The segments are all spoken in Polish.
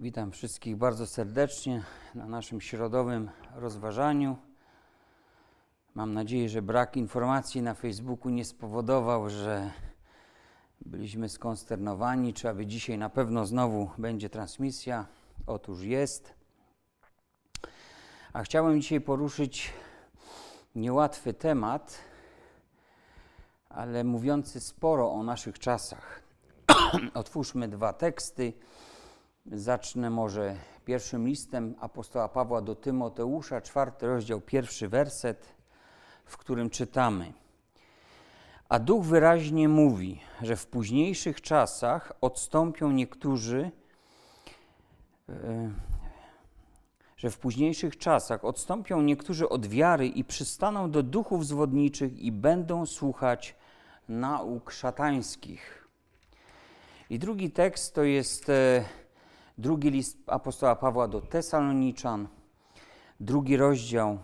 Witam wszystkich bardzo serdecznie na naszym środowym rozważaniu. Mam nadzieję, że brak informacji na Facebooku nie spowodował, że byliśmy skonsternowani, czy aby dzisiaj na pewno znowu będzie transmisja. Otóż jest. A chciałem dzisiaj poruszyć niełatwy temat, ale mówiący sporo o naszych czasach. Otwórzmy dwa teksty. Zacznę może pierwszym listem apostoła Pawła do Tymoteusza, czwarty rozdział, pierwszy werset, w którym czytamy. A Duch wyraźnie mówi, że w późniejszych czasach odstąpią niektórzy, e, że w późniejszych czasach odstąpią niektórzy od wiary i przystaną do duchów zwodniczych i będą słuchać nauk szatańskich. I drugi tekst to jest e, drugi list apostoła Pawła do Tesaloniczan, drugi rozdział.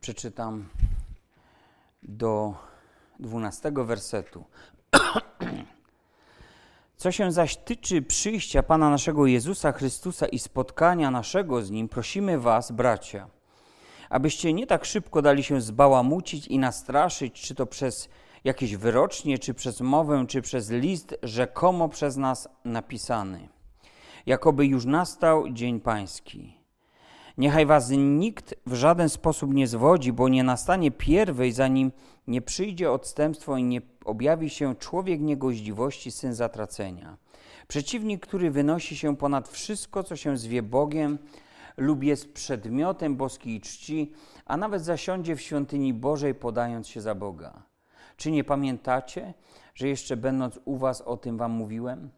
Przeczytam do dwunastego wersetu. Co się zaś tyczy przyjścia Pana naszego Jezusa Chrystusa i spotkania naszego z Nim, prosimy Was, bracia, abyście nie tak szybko dali się zbałamucić i nastraszyć, czy to przez jakieś wyrocznie, czy przez mowę, czy przez list rzekomo przez nas napisany, jakoby już nastał dzień Pański. Niechaj was nikt w żaden sposób nie zwodzi, bo nie nastanie pierwej, zanim nie przyjdzie odstępstwo i nie objawi się człowiek niegoździwości, syn zatracenia. Przeciwnik, który wynosi się ponad wszystko, co się zwie Bogiem lub jest przedmiotem boskiej czci, a nawet zasiądzie w świątyni Bożej, podając się za Boga. Czy nie pamiętacie, że jeszcze będąc u was o tym wam mówiłem?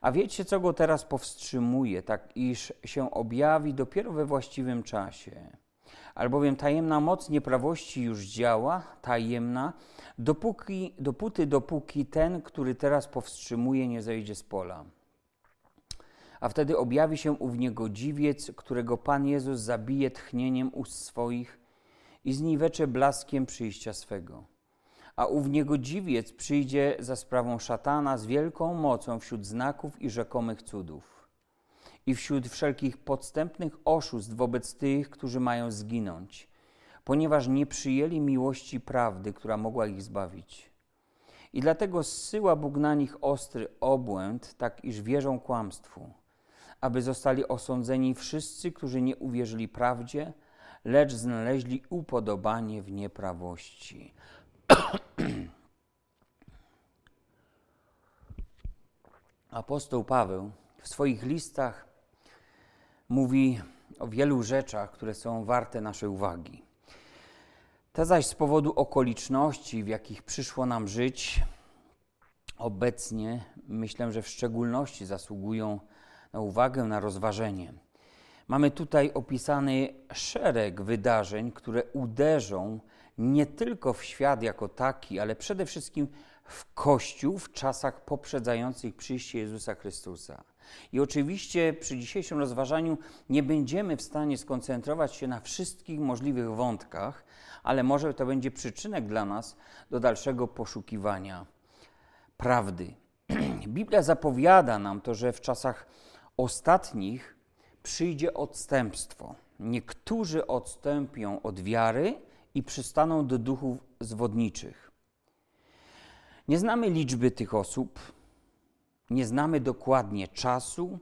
A wiecie, co go teraz powstrzymuje, tak iż się objawi dopiero we właściwym czasie. Albowiem tajemna moc nieprawości już działa, tajemna, dopóki, dopóty, dopóki ten, który teraz powstrzymuje, nie zejdzie z pola. A wtedy objawi się ów niegodziwiec, którego Pan Jezus zabije tchnieniem ust swoich i zniwecze blaskiem przyjścia swego a ów niegodziwiec przyjdzie za sprawą szatana z wielką mocą wśród znaków i rzekomych cudów i wśród wszelkich podstępnych oszustw wobec tych, którzy mają zginąć, ponieważ nie przyjęli miłości prawdy, która mogła ich zbawić. I dlatego zsyła Bóg na nich ostry obłęd, tak iż wierzą kłamstwu, aby zostali osądzeni wszyscy, którzy nie uwierzyli prawdzie, lecz znaleźli upodobanie w nieprawości. Apostoł Paweł w swoich listach mówi o wielu rzeczach, które są warte naszej uwagi. Te zaś z powodu okoliczności, w jakich przyszło nam żyć, obecnie myślę, że w szczególności zasługują na uwagę, na rozważenie. Mamy tutaj opisany szereg wydarzeń, które uderzą nie tylko w świat jako taki, ale przede wszystkim w Kościół w czasach poprzedzających przyjście Jezusa Chrystusa. I oczywiście przy dzisiejszym rozważaniu nie będziemy w stanie skoncentrować się na wszystkich możliwych wątkach, ale może to będzie przyczynek dla nas do dalszego poszukiwania prawdy. Biblia zapowiada nam to, że w czasach ostatnich przyjdzie odstępstwo. Niektórzy odstąpią od wiary i przystaną do duchów zwodniczych. Nie znamy liczby tych osób, nie znamy dokładnie czasu,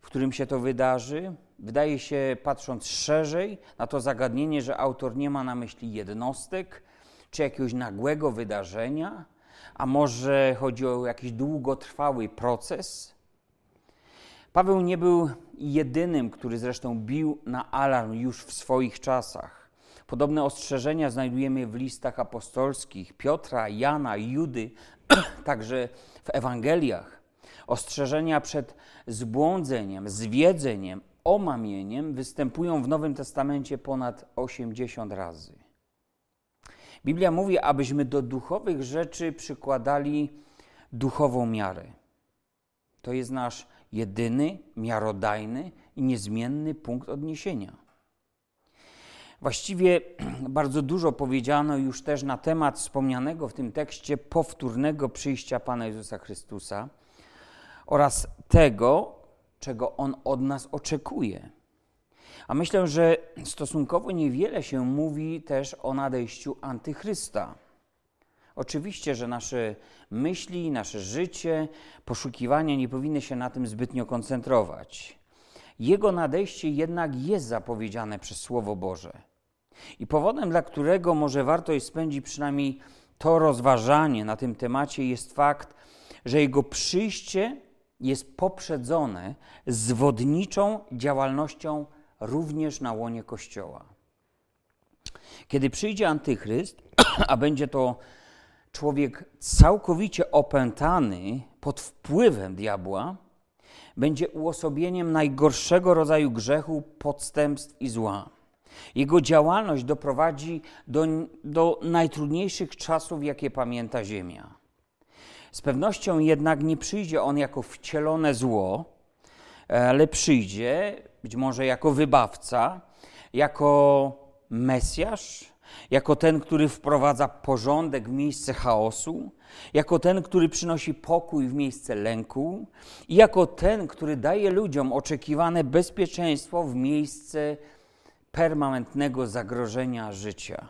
w którym się to wydarzy. Wydaje się, patrząc szerzej na to zagadnienie, że autor nie ma na myśli jednostek czy jakiegoś nagłego wydarzenia, a może chodzi o jakiś długotrwały proces. Paweł nie był jedynym, który zresztą bił na alarm już w swoich czasach. Podobne ostrzeżenia znajdujemy w listach apostolskich Piotra, Jana, Judy, także w Ewangeliach. Ostrzeżenia przed zbłądzeniem, zwiedzeniem, omamieniem występują w Nowym Testamencie ponad 80 razy. Biblia mówi, abyśmy do duchowych rzeczy przykładali duchową miarę. To jest nasz jedyny, miarodajny i niezmienny punkt odniesienia. Właściwie bardzo dużo powiedziano już też na temat wspomnianego w tym tekście powtórnego przyjścia Pana Jezusa Chrystusa oraz tego, czego on od nas oczekuje. A myślę, że stosunkowo niewiele się mówi też o nadejściu antychrysta. Oczywiście, że nasze myśli, nasze życie, poszukiwania nie powinny się na tym zbytnio koncentrować. Jego nadejście jednak jest zapowiedziane przez Słowo Boże. I powodem, dla którego może warto jest spędzić przynajmniej to rozważanie na tym temacie, jest fakt, że jego przyjście jest poprzedzone zwodniczą działalnością również na łonie Kościoła. Kiedy przyjdzie antychryst, a będzie to człowiek całkowicie opętany pod wpływem diabła, będzie uosobieniem najgorszego rodzaju grzechu, podstępstw i zła. Jego działalność doprowadzi do, do najtrudniejszych czasów, jakie pamięta Ziemia. Z pewnością jednak nie przyjdzie on jako wcielone zło, ale przyjdzie być może jako wybawca, jako Mesjasz, jako ten, który wprowadza porządek w miejsce chaosu, jako ten, który przynosi pokój w miejsce lęku i jako ten, który daje ludziom oczekiwane bezpieczeństwo w miejsce permanentnego zagrożenia życia.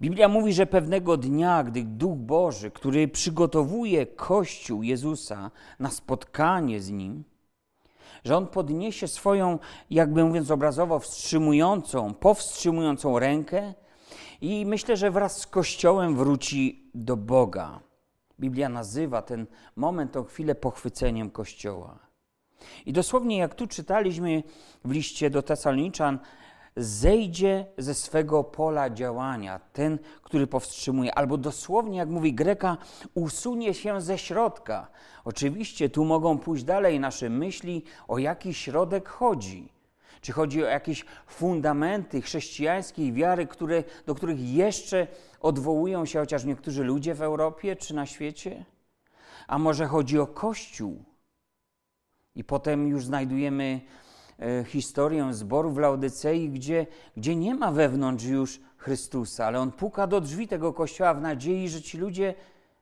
Biblia mówi, że pewnego dnia, gdy Duch Boży, który przygotowuje Kościół Jezusa na spotkanie z Nim, że On podniesie swoją, jakby mówiąc obrazowo, wstrzymującą, powstrzymującą rękę i myślę, że wraz z Kościołem wróci do Boga. Biblia nazywa ten moment, tą chwilę pochwyceniem Kościoła. I dosłownie jak tu czytaliśmy w liście do Tesaloniczan, zejdzie ze swego pola działania, ten, który powstrzymuje, albo dosłownie, jak mówi Greka, usunie się ze środka. Oczywiście tu mogą pójść dalej nasze myśli, o jaki środek chodzi. Czy chodzi o jakieś fundamenty chrześcijańskiej wiary, które, do których jeszcze odwołują się chociaż niektórzy ludzie w Europie czy na świecie? A może chodzi o Kościół? I potem już znajdujemy E, historię zboru w Laodycei, gdzie, gdzie nie ma wewnątrz już Chrystusa, ale On puka do drzwi tego kościoła w nadziei, że ci ludzie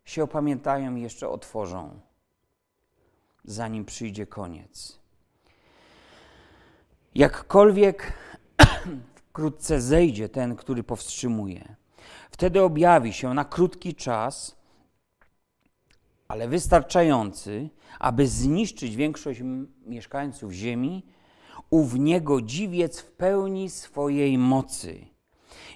się opamiętają i jeszcze otworzą, zanim przyjdzie koniec. Jakkolwiek wkrótce zejdzie ten, który powstrzymuje, wtedy objawi się na krótki czas, ale wystarczający, aby zniszczyć większość mieszkańców ziemi ów niegodziwiec w pełni swojej mocy.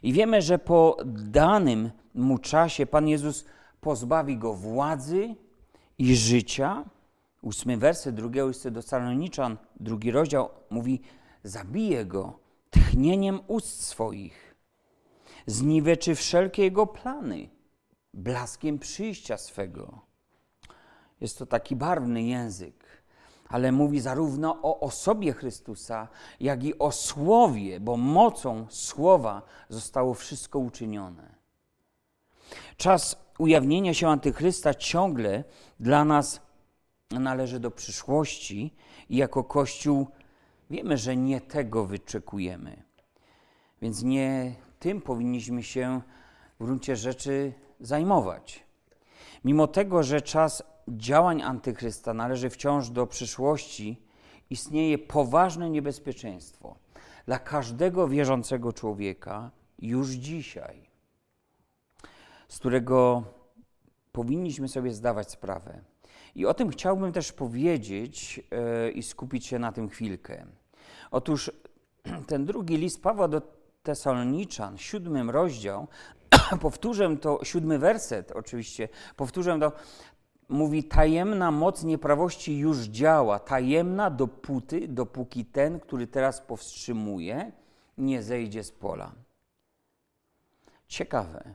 I wiemy, że po danym mu czasie Pan Jezus pozbawi go władzy i życia. Ósmy werset drugiego listy do Saloniczan, drugi rozdział mówi, zabije go tchnieniem ust swoich, zniweczy wszelkie jego plany, blaskiem przyjścia swego. Jest to taki barwny język ale mówi zarówno o osobie Chrystusa, jak i o Słowie, bo mocą Słowa zostało wszystko uczynione. Czas ujawnienia się Antychrysta ciągle dla nas należy do przyszłości i jako Kościół wiemy, że nie tego wyczekujemy. Więc nie tym powinniśmy się w gruncie rzeczy zajmować. Mimo tego, że czas działań antychrysta należy wciąż do przyszłości, istnieje poważne niebezpieczeństwo dla każdego wierzącego człowieka już dzisiaj, z którego powinniśmy sobie zdawać sprawę. I o tym chciałbym też powiedzieć yy, i skupić się na tym chwilkę. Otóż ten drugi list Pawła do Tesaloniczan, siódmym rozdział, powtórzę to, siódmy werset oczywiście, powtórzę to, mówi, tajemna moc nieprawości już działa. Tajemna dopóty, dopóki ten, który teraz powstrzymuje, nie zejdzie z pola. Ciekawe.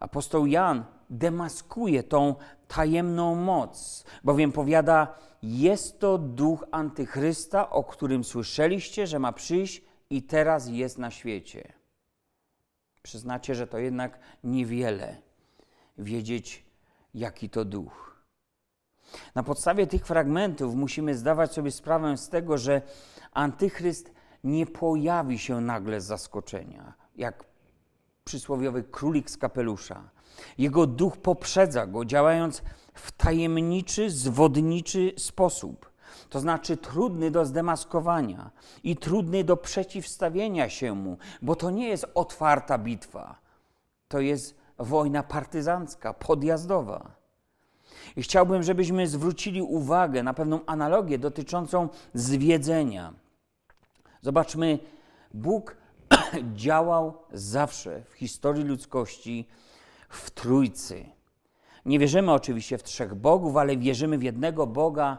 Apostoł Jan demaskuje tą tajemną moc, bowiem powiada, jest to duch antychrysta, o którym słyszeliście, że ma przyjść i teraz jest na świecie. Przyznacie, że to jednak niewiele wiedzieć, jaki to duch. Na podstawie tych fragmentów musimy zdawać sobie sprawę z tego, że antychryst nie pojawi się nagle z zaskoczenia, jak przysłowiowy królik z kapelusza. Jego duch poprzedza go, działając w tajemniczy, zwodniczy sposób. To znaczy trudny do zdemaskowania i trudny do przeciwstawienia się mu, bo to nie jest otwarta bitwa. To jest wojna partyzancka, podjazdowa. I chciałbym, żebyśmy zwrócili uwagę na pewną analogię dotyczącą zwiedzenia. Zobaczmy, Bóg działał zawsze w historii ludzkości w Trójcy. Nie wierzymy oczywiście w trzech bogów, ale wierzymy w jednego Boga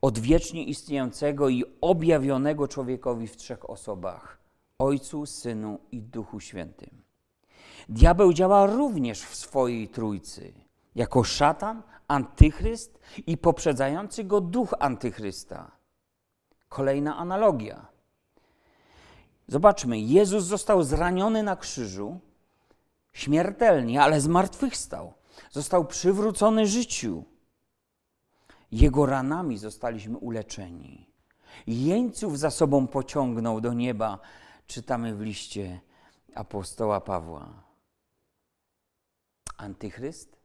odwiecznie istniejącego i objawionego człowiekowi w trzech osobach: Ojcu, Synu i Duchu Świętym. Diabeł działa również w swojej Trójcy jako szatan, antychryst i poprzedzający go duch antychrysta. Kolejna analogia. Zobaczmy, Jezus został zraniony na krzyżu śmiertelnie, ale zmartwychwstał. Został przywrócony życiu. Jego ranami zostaliśmy uleczeni. Jeńców za sobą pociągnął do nieba, czytamy w liście apostoła Pawła. Antychryst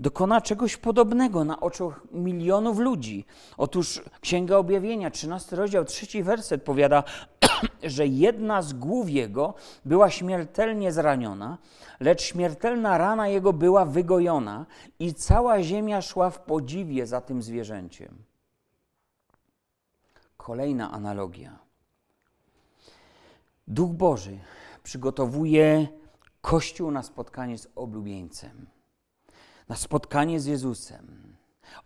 dokona czegoś podobnego na oczach milionów ludzi. Otóż Księga Objawienia, 13 rozdział, trzeci werset powiada, że jedna z głów jego była śmiertelnie zraniona, lecz śmiertelna rana jego była wygojona i cała ziemia szła w podziwie za tym zwierzęciem. Kolejna analogia. Duch Boży przygotowuje Kościół na spotkanie z oblubieńcem na spotkanie z Jezusem.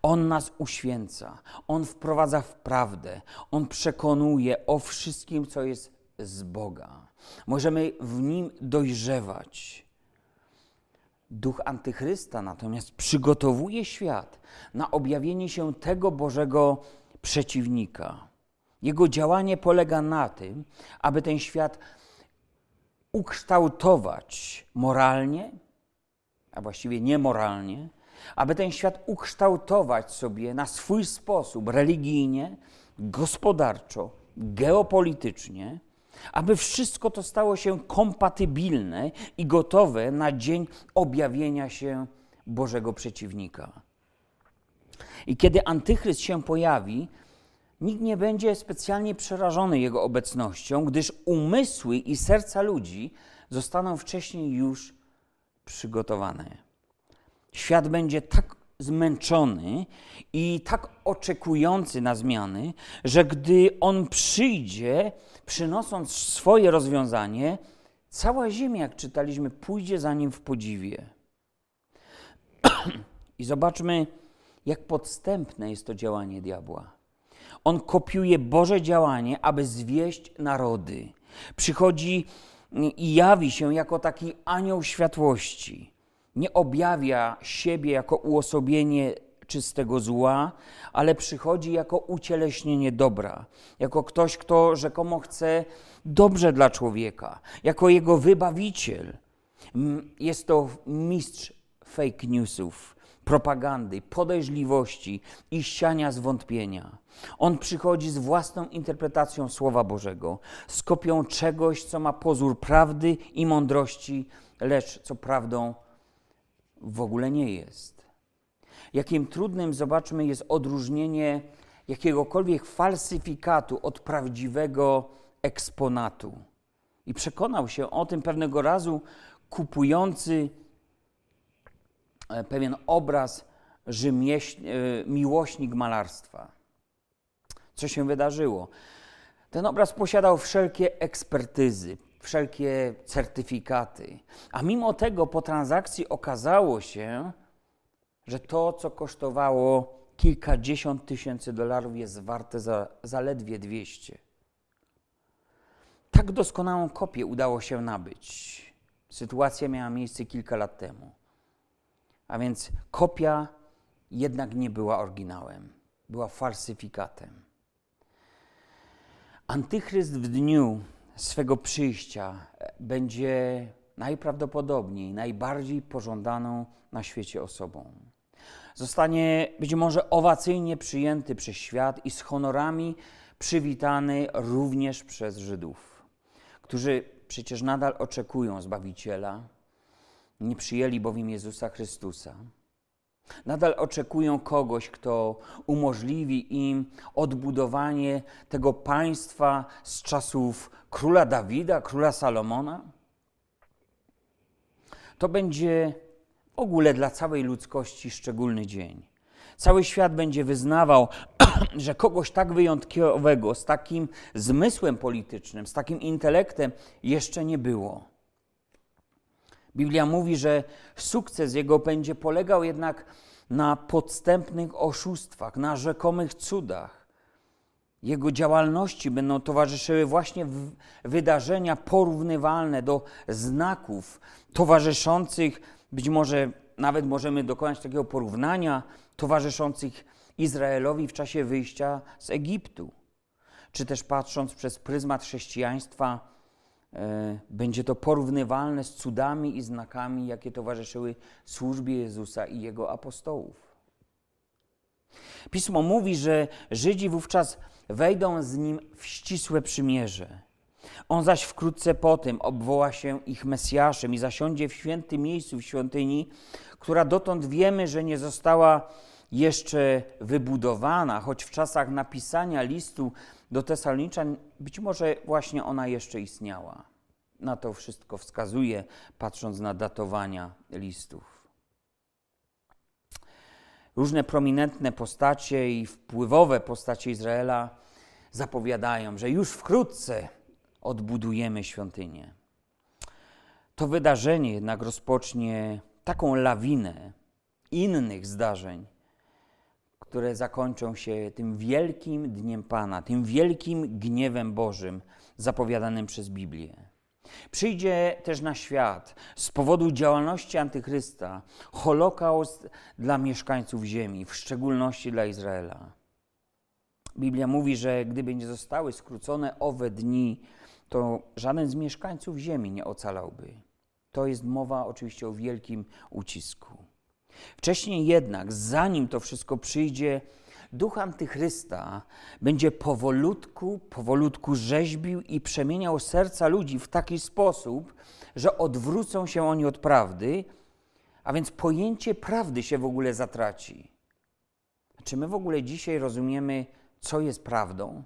On nas uświęca, On wprowadza w prawdę, On przekonuje o wszystkim, co jest z Boga. Możemy w Nim dojrzewać. Duch Antychrysta natomiast przygotowuje świat na objawienie się tego Bożego przeciwnika. Jego działanie polega na tym, aby ten świat ukształtować moralnie, a właściwie niemoralnie, aby ten świat ukształtować sobie na swój sposób religijnie, gospodarczo, geopolitycznie, aby wszystko to stało się kompatybilne i gotowe na dzień objawienia się Bożego przeciwnika. I kiedy antychryst się pojawi, nikt nie będzie specjalnie przerażony jego obecnością, gdyż umysły i serca ludzi zostaną wcześniej już przygotowane. Świat będzie tak zmęczony i tak oczekujący na zmiany, że gdy on przyjdzie, przynosząc swoje rozwiązanie, cała ziemia, jak czytaliśmy, pójdzie za nim w podziwie. I zobaczmy, jak podstępne jest to działanie diabła. On kopiuje Boże działanie, aby zwieść narody. Przychodzi i jawi się jako taki anioł światłości. Nie objawia siebie jako uosobienie czystego zła, ale przychodzi jako ucieleśnienie dobra, jako ktoś, kto rzekomo chce dobrze dla człowieka, jako jego wybawiciel. Jest to mistrz fake newsów, propagandy, podejrzliwości i siania zwątpienia. On przychodzi z własną interpretacją Słowa Bożego, z kopią czegoś, co ma pozór prawdy i mądrości, lecz co prawdą w ogóle nie jest. Jakim trudnym, zobaczmy, jest odróżnienie jakiegokolwiek falsyfikatu od prawdziwego eksponatu. I przekonał się o tym pewnego razu kupujący pewien obraz, że e, miłośnik malarstwa. Co się wydarzyło? Ten obraz posiadał wszelkie ekspertyzy, wszelkie certyfikaty, a mimo tego po transakcji okazało się, że to, co kosztowało kilkadziesiąt tysięcy dolarów, jest warte za, zaledwie 200. Tak doskonałą kopię udało się nabyć. Sytuacja miała miejsce kilka lat temu. A więc kopia jednak nie była oryginałem, była falsyfikatem. Antychryst w dniu swego przyjścia będzie najprawdopodobniej najbardziej pożądaną na świecie osobą. Zostanie być może owacyjnie przyjęty przez świat i z honorami przywitany również przez Żydów, którzy przecież nadal oczekują Zbawiciela, nie przyjęli bowiem Jezusa Chrystusa. Nadal oczekują kogoś, kto umożliwi im odbudowanie tego państwa z czasów króla Dawida, króla Salomona. To będzie w ogóle dla całej ludzkości szczególny dzień. Cały świat będzie wyznawał, że kogoś tak wyjątkowego, z takim zmysłem politycznym, z takim intelektem jeszcze nie było. Biblia mówi, że sukces jego będzie polegał jednak na podstępnych oszustwach, na rzekomych cudach. Jego działalności będą towarzyszyły właśnie wydarzenia porównywalne do znaków towarzyszących, być może nawet możemy dokonać takiego porównania, towarzyszących Izraelowi w czasie wyjścia z Egiptu. Czy też patrząc przez pryzmat chrześcijaństwa, będzie to porównywalne z cudami i znakami, jakie towarzyszyły służbie Jezusa i jego apostołów. Pismo mówi, że Żydzi wówczas wejdą z nim w ścisłe przymierze. On zaś wkrótce potem obwoła się ich Mesjaszem i zasiądzie w świętym miejscu w świątyni, która dotąd wiemy, że nie została jeszcze wybudowana, choć w czasach napisania listu do Tesaloniczan być może właśnie ona jeszcze istniała. Na to wszystko wskazuje, patrząc na datowania listów. Różne prominentne postacie i wpływowe postacie Izraela zapowiadają, że już wkrótce odbudujemy świątynię. To wydarzenie jednak rozpocznie taką lawinę innych zdarzeń, które zakończą się tym wielkim dniem Pana, tym wielkim gniewem Bożym zapowiadanym przez Biblię. Przyjdzie też na świat z powodu działalności Antychrysta Holokaust dla mieszkańców Ziemi, w szczególności dla Izraela. Biblia mówi, że gdyby nie zostały skrócone owe dni, to żaden z mieszkańców Ziemi nie ocalałby. To jest mowa oczywiście o wielkim ucisku. Wcześniej jednak, zanim to wszystko przyjdzie, duch Antychrysta będzie powolutku, powolutku rzeźbił i przemieniał serca ludzi w taki sposób, że odwrócą się oni od prawdy, a więc pojęcie prawdy się w ogóle zatraci. Czy my w ogóle dzisiaj rozumiemy, co jest prawdą?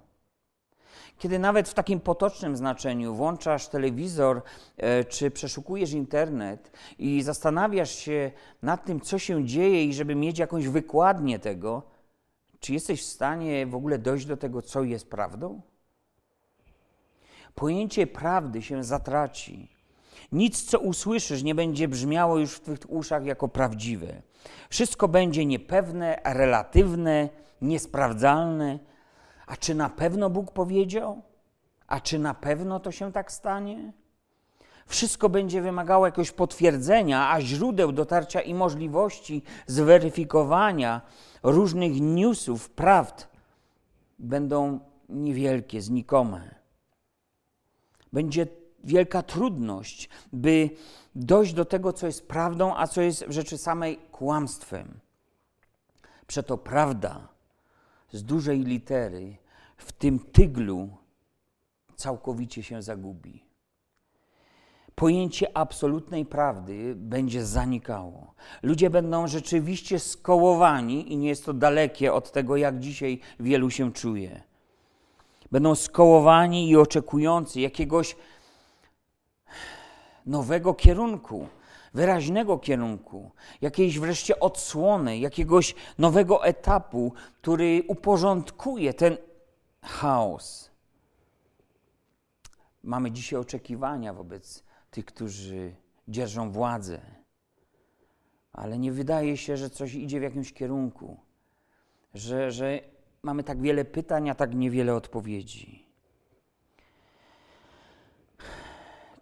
Kiedy nawet w takim potocznym znaczeniu włączasz telewizor e, czy przeszukujesz internet i zastanawiasz się nad tym, co się dzieje, i żeby mieć jakąś wykładnię tego, czy jesteś w stanie w ogóle dojść do tego, co jest prawdą? Pojęcie prawdy się zatraci. Nic, co usłyszysz, nie będzie brzmiało już w Twych uszach jako prawdziwe. Wszystko będzie niepewne, relatywne, niesprawdzalne a czy na pewno Bóg powiedział? A czy na pewno to się tak stanie? Wszystko będzie wymagało jakiegoś potwierdzenia, a źródeł dotarcia i możliwości zweryfikowania różnych newsów, prawd będą niewielkie, znikome. Będzie wielka trudność, by dojść do tego, co jest prawdą, a co jest w rzeczy samej kłamstwem. Przeto prawda z dużej litery w tym tyglu całkowicie się zagubi. Pojęcie absolutnej prawdy będzie zanikało. Ludzie będą rzeczywiście skołowani, i nie jest to dalekie od tego, jak dzisiaj wielu się czuje. Będą skołowani i oczekujący jakiegoś nowego kierunku, wyraźnego kierunku, jakiejś wreszcie odsłony, jakiegoś nowego etapu, który uporządkuje ten chaos. Mamy dzisiaj oczekiwania wobec tych, którzy dzierżą władzę, ale nie wydaje się, że coś idzie w jakimś kierunku, że, że mamy tak wiele pytań, a tak niewiele odpowiedzi.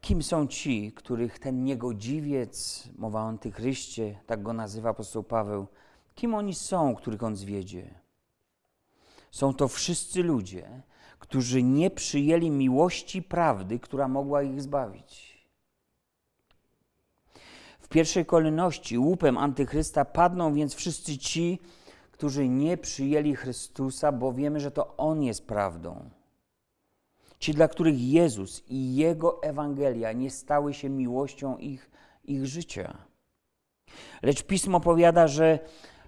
Kim są ci, których ten niegodziwiec, mowa o antychryście, tak go nazywa apostoł Paweł, kim oni są, których on zwiedzie? Są to wszyscy ludzie, którzy nie przyjęli miłości prawdy, która mogła ich zbawić. W pierwszej kolejności łupem antychrysta padną więc wszyscy ci, którzy nie przyjęli Chrystusa, bo wiemy, że to On jest prawdą. Ci, dla których Jezus i Jego Ewangelia nie stały się miłością ich, ich życia. Lecz pismo powiada, że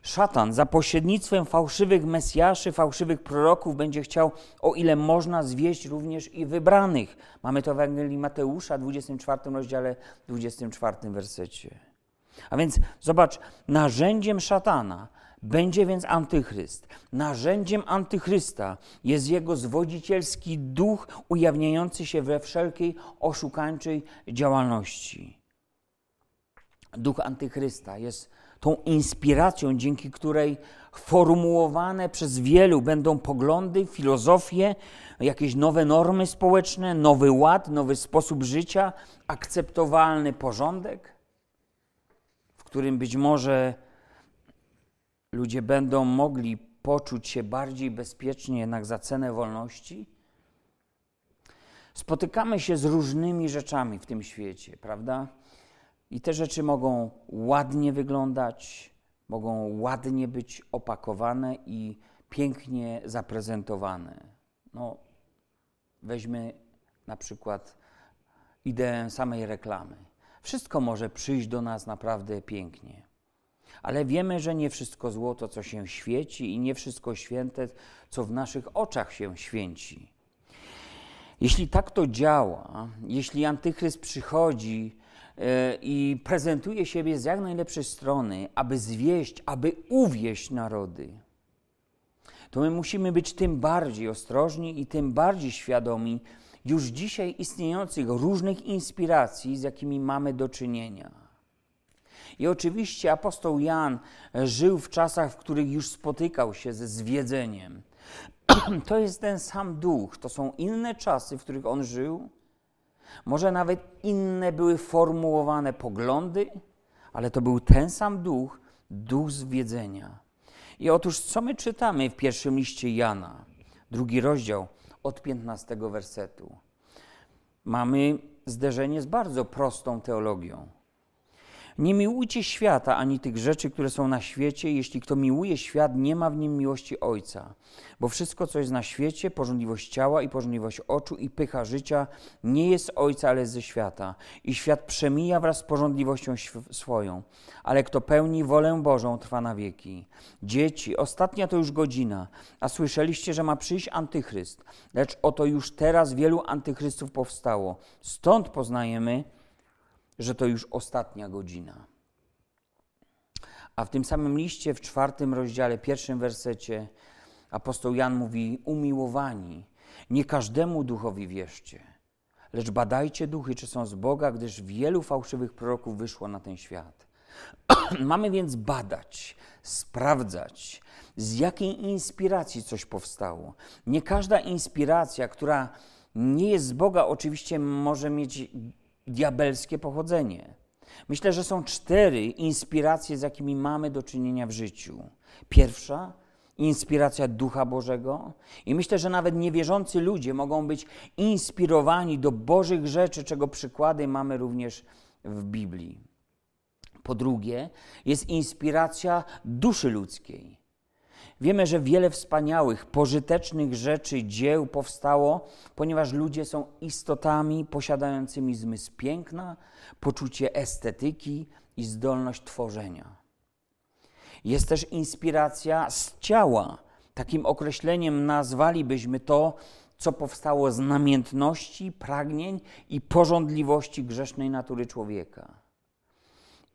szatan za pośrednictwem fałszywych mesjaszy, fałszywych proroków będzie chciał, o ile można, zwieść również i wybranych. Mamy to w Ewangelii Mateusza, 24 rozdziale, 24 wersecie. A więc zobacz, narzędziem szatana będzie więc antychryst. Narzędziem antychrysta jest jego zwodzicielski duch ujawniający się we wszelkiej oszukańczej działalności. Duch antychrysta jest tą inspiracją, dzięki której formułowane przez wielu będą poglądy, filozofie, jakieś nowe normy społeczne, nowy ład, nowy sposób życia, akceptowalny porządek, w którym być może ludzie będą mogli poczuć się bardziej bezpiecznie jednak za cenę wolności? Spotykamy się z różnymi rzeczami w tym świecie, prawda? I te rzeczy mogą ładnie wyglądać, mogą ładnie być opakowane i pięknie zaprezentowane. No, weźmy na przykład ideę samej reklamy. Wszystko może przyjść do nas naprawdę pięknie. Ale wiemy, że nie wszystko złoto, co się świeci, i nie wszystko święte, co w naszych oczach się święci. Jeśli tak to działa, jeśli antychryst przychodzi e, i prezentuje siebie z jak najlepszej strony, aby zwieść, aby uwieść narody, to my musimy być tym bardziej ostrożni i tym bardziej świadomi już dzisiaj istniejących różnych inspiracji, z jakimi mamy do czynienia. I oczywiście apostoł Jan żył w czasach, w których już spotykał się ze zwiedzeniem. To jest ten sam duch, to są inne czasy, w których on żył. Może nawet inne były formułowane poglądy, ale to był ten sam duch, duch zwiedzenia. I otóż co my czytamy w pierwszym liście Jana, drugi rozdział od 15 wersetu? Mamy zderzenie z bardzo prostą teologią. Nie miłujcie świata ani tych rzeczy, które są na świecie. Jeśli kto miłuje świat, nie ma w nim miłości Ojca. Bo wszystko, co jest na świecie, porządliwość ciała i porządliwość oczu i pycha życia, nie jest Ojca, ale jest ze świata. I świat przemija wraz z porządliwością swoją. Ale kto pełni wolę Bożą, trwa na wieki. Dzieci, ostatnia to już godzina, a słyszeliście, że ma przyjść antychryst. Lecz oto już teraz wielu antychrystów powstało. Stąd poznajemy, że to już ostatnia godzina. A w tym samym liście, w czwartym rozdziale, pierwszym wersecie, apostoł Jan mówi: Umiłowani, nie każdemu duchowi wierzcie, lecz badajcie duchy, czy są z Boga, gdyż wielu fałszywych proroków wyszło na ten świat. Mamy więc badać, sprawdzać, z jakiej inspiracji coś powstało. Nie każda inspiracja, która nie jest z Boga, oczywiście może mieć diabelskie pochodzenie. Myślę, że są cztery inspiracje, z jakimi mamy do czynienia w życiu. Pierwsza inspiracja Ducha Bożego, i myślę, że nawet niewierzący ludzie mogą być inspirowani do Bożych rzeczy, czego przykłady mamy również w Biblii. Po drugie, jest inspiracja duszy ludzkiej. Wiemy, że wiele wspaniałych, pożytecznych rzeczy, dzieł powstało, ponieważ ludzie są istotami posiadającymi zmysł piękna, poczucie estetyki i zdolność tworzenia. Jest też inspiracja z ciała. Takim określeniem nazwalibyśmy to, co powstało z namiętności, pragnień i porządliwości grzesznej natury człowieka.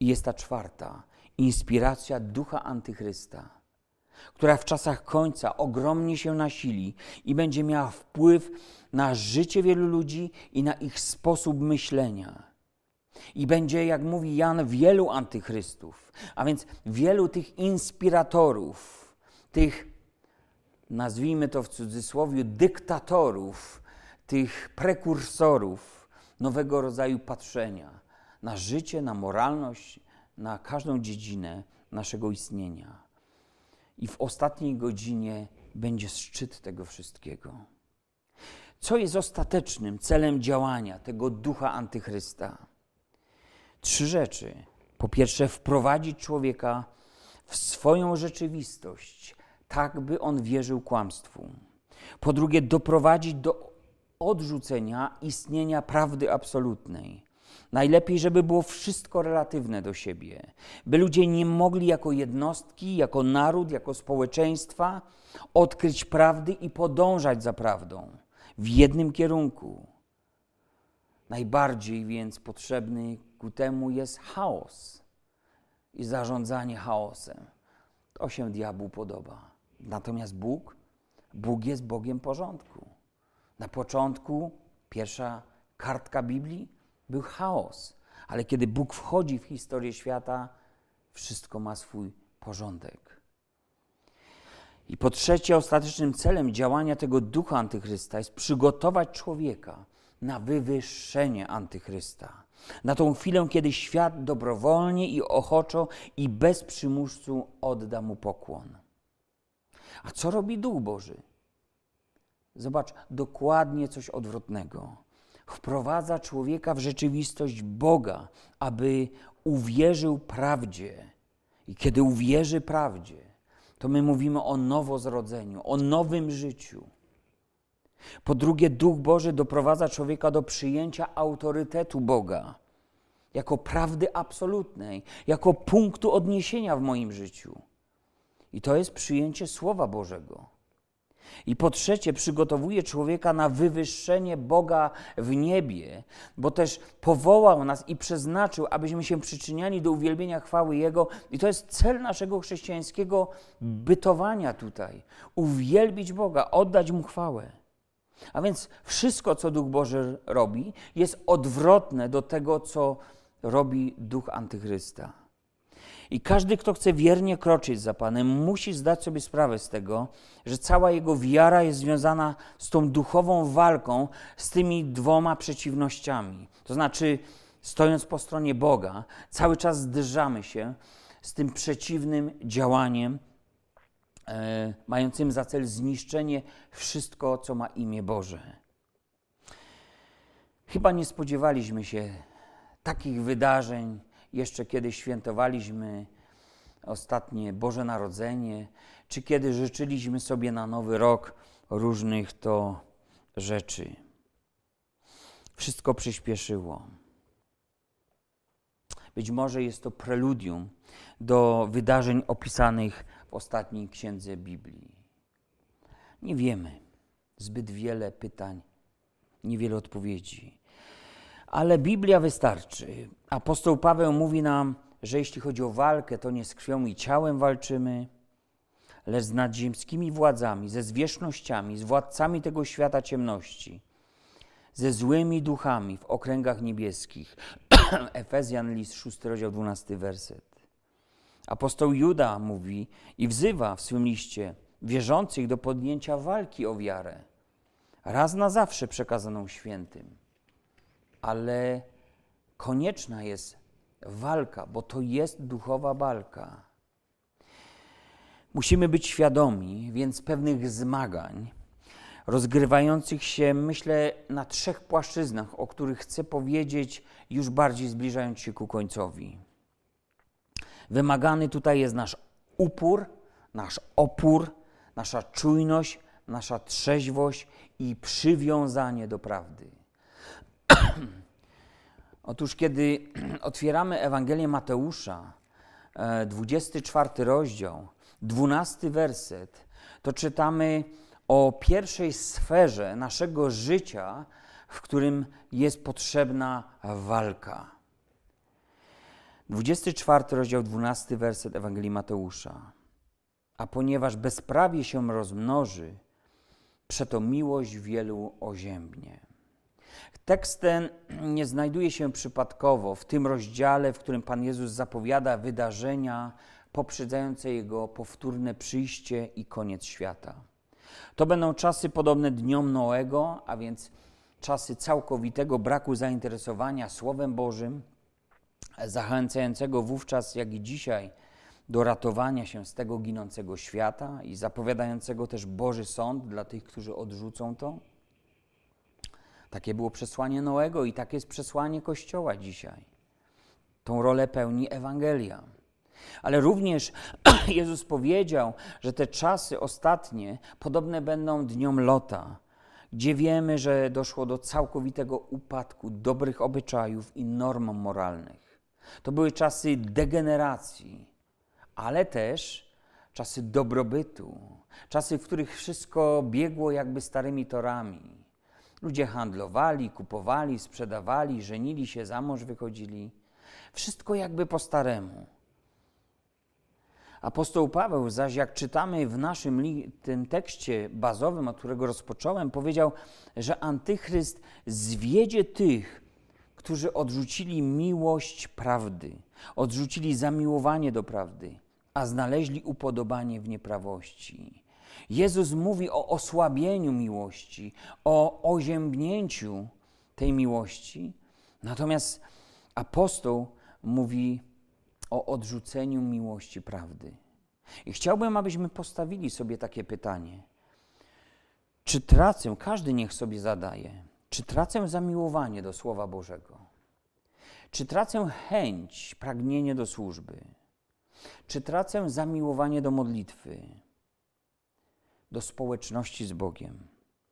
I jest ta czwarta inspiracja ducha antychrysta która w czasach końca ogromnie się nasili i będzie miała wpływ na życie wielu ludzi i na ich sposób myślenia. I będzie, jak mówi Jan, wielu antychrystów, a więc wielu tych inspiratorów, tych, nazwijmy to w cudzysłowie, dyktatorów, tych prekursorów nowego rodzaju patrzenia na życie, na moralność, na każdą dziedzinę naszego istnienia. I w ostatniej godzinie będzie szczyt tego wszystkiego. Co jest ostatecznym celem działania tego ducha antychrysta? Trzy rzeczy. Po pierwsze, wprowadzić człowieka w swoją rzeczywistość, tak by on wierzył kłamstwu. Po drugie, doprowadzić do odrzucenia istnienia prawdy absolutnej. Najlepiej, żeby było wszystko relatywne do siebie, by ludzie nie mogli jako jednostki, jako naród, jako społeczeństwa odkryć prawdy i podążać za prawdą w jednym kierunku. Najbardziej więc potrzebny ku temu jest chaos i zarządzanie chaosem. To się diabłu podoba. Natomiast Bóg, Bóg jest Bogiem porządku. Na początku, pierwsza kartka Biblii, był chaos, ale kiedy Bóg wchodzi w historię świata, wszystko ma swój porządek. I po trzecie, ostatecznym celem działania tego ducha antychrysta jest przygotować człowieka na wywyższenie antychrysta. Na tą chwilę, kiedy świat dobrowolnie i ochoczo i bez przymusu odda mu pokłon. A co robi Duch Boży? Zobacz, dokładnie coś odwrotnego. Wprowadza człowieka w rzeczywistość Boga, aby uwierzył prawdzie. I kiedy uwierzy prawdzie, to my mówimy o nowozrodzeniu, o nowym życiu. Po drugie, Duch Boży doprowadza człowieka do przyjęcia autorytetu Boga jako prawdy absolutnej, jako punktu odniesienia w moim życiu. I to jest przyjęcie Słowa Bożego. I po trzecie, przygotowuje człowieka na wywyższenie Boga w niebie, bo też powołał nas i przeznaczył, abyśmy się przyczyniali do uwielbienia chwały Jego. I to jest cel naszego chrześcijańskiego bytowania tutaj. Uwielbić Boga, oddać Mu chwałę. A więc wszystko, co Duch Boży robi, jest odwrotne do tego, co robi Duch Antychrysta. I każdy, kto chce wiernie kroczyć za Panem, musi zdać sobie sprawę z tego, że cała jego wiara jest związana z tą duchową walką, z tymi dwoma przeciwnościami. To znaczy, stojąc po stronie Boga, cały czas zderzamy się z tym przeciwnym działaniem, e, mającym za cel zniszczenie wszystko, co ma imię Boże. Chyba nie spodziewaliśmy się takich wydarzeń jeszcze kiedy świętowaliśmy ostatnie Boże Narodzenie, czy kiedy życzyliśmy sobie na nowy rok różnych to rzeczy. Wszystko przyspieszyło. Być może jest to preludium do wydarzeń opisanych w ostatniej księdze Biblii. Nie wiemy. Zbyt wiele pytań, niewiele odpowiedzi. Ale Biblia wystarczy. Apostoł Paweł mówi nam, że jeśli chodzi o walkę, to nie z krwią i ciałem walczymy, lecz z nadziemskimi władzami, ze zwierzchnościami, z władcami tego świata ciemności, ze złymi duchami w okręgach niebieskich. Efezjan, list 6, rozdział 12, werset. Apostoł Juda mówi i wzywa w swym liście wierzących do podjęcia walki o wiarę, raz na zawsze przekazaną świętym ale konieczna jest walka, bo to jest duchowa walka. Musimy być świadomi więc pewnych zmagań rozgrywających się, myślę, na trzech płaszczyznach, o których chcę powiedzieć, już bardziej zbliżając się ku końcowi. Wymagany tutaj jest nasz upór, nasz opór, nasza czujność, nasza trzeźwość i przywiązanie do prawdy. Otóż, kiedy otwieramy Ewangelię Mateusza, 24 e, rozdział, 12 werset, to czytamy o pierwszej sferze naszego życia, w którym jest potrzebna walka. 24 rozdział, 12 werset Ewangelii Mateusza. A ponieważ bezprawie się rozmnoży, przeto miłość wielu oziębnie. Tekst ten nie znajduje się przypadkowo w tym rozdziale, w którym Pan Jezus zapowiada wydarzenia poprzedzające Jego powtórne przyjście i koniec świata. To będą czasy podobne dniom Noego, a więc czasy całkowitego braku zainteresowania Słowem Bożym, zachęcającego wówczas, jak i dzisiaj, do ratowania się z tego ginącego świata i zapowiadającego też Boży sąd dla tych, którzy odrzucą to. Takie było przesłanie Noego i takie jest przesłanie Kościoła dzisiaj. Tą rolę pełni Ewangelia. Ale również Jezus powiedział, że te czasy ostatnie podobne będą dniom Lota, gdzie wiemy, że doszło do całkowitego upadku dobrych obyczajów i norm moralnych. To były czasy degeneracji, ale też czasy dobrobytu, czasy, w których wszystko biegło jakby starymi torami. Ludzie handlowali, kupowali, sprzedawali, żenili się, za mąż wychodzili. Wszystko jakby po staremu. Apostoł Paweł zaś, jak czytamy w naszym tym tekście bazowym, od którego rozpocząłem, powiedział, że antychryst zwiedzie tych, którzy odrzucili miłość prawdy, odrzucili zamiłowanie do prawdy, a znaleźli upodobanie w nieprawości. Jezus mówi o osłabieniu miłości, o oziębnięciu tej miłości, natomiast apostoł mówi o odrzuceniu miłości prawdy. I chciałbym, abyśmy postawili sobie takie pytanie. Czy tracę, każdy niech sobie zadaje, czy tracę zamiłowanie do Słowa Bożego? Czy tracę chęć, pragnienie do służby? Czy tracę zamiłowanie do modlitwy, do społeczności z Bogiem,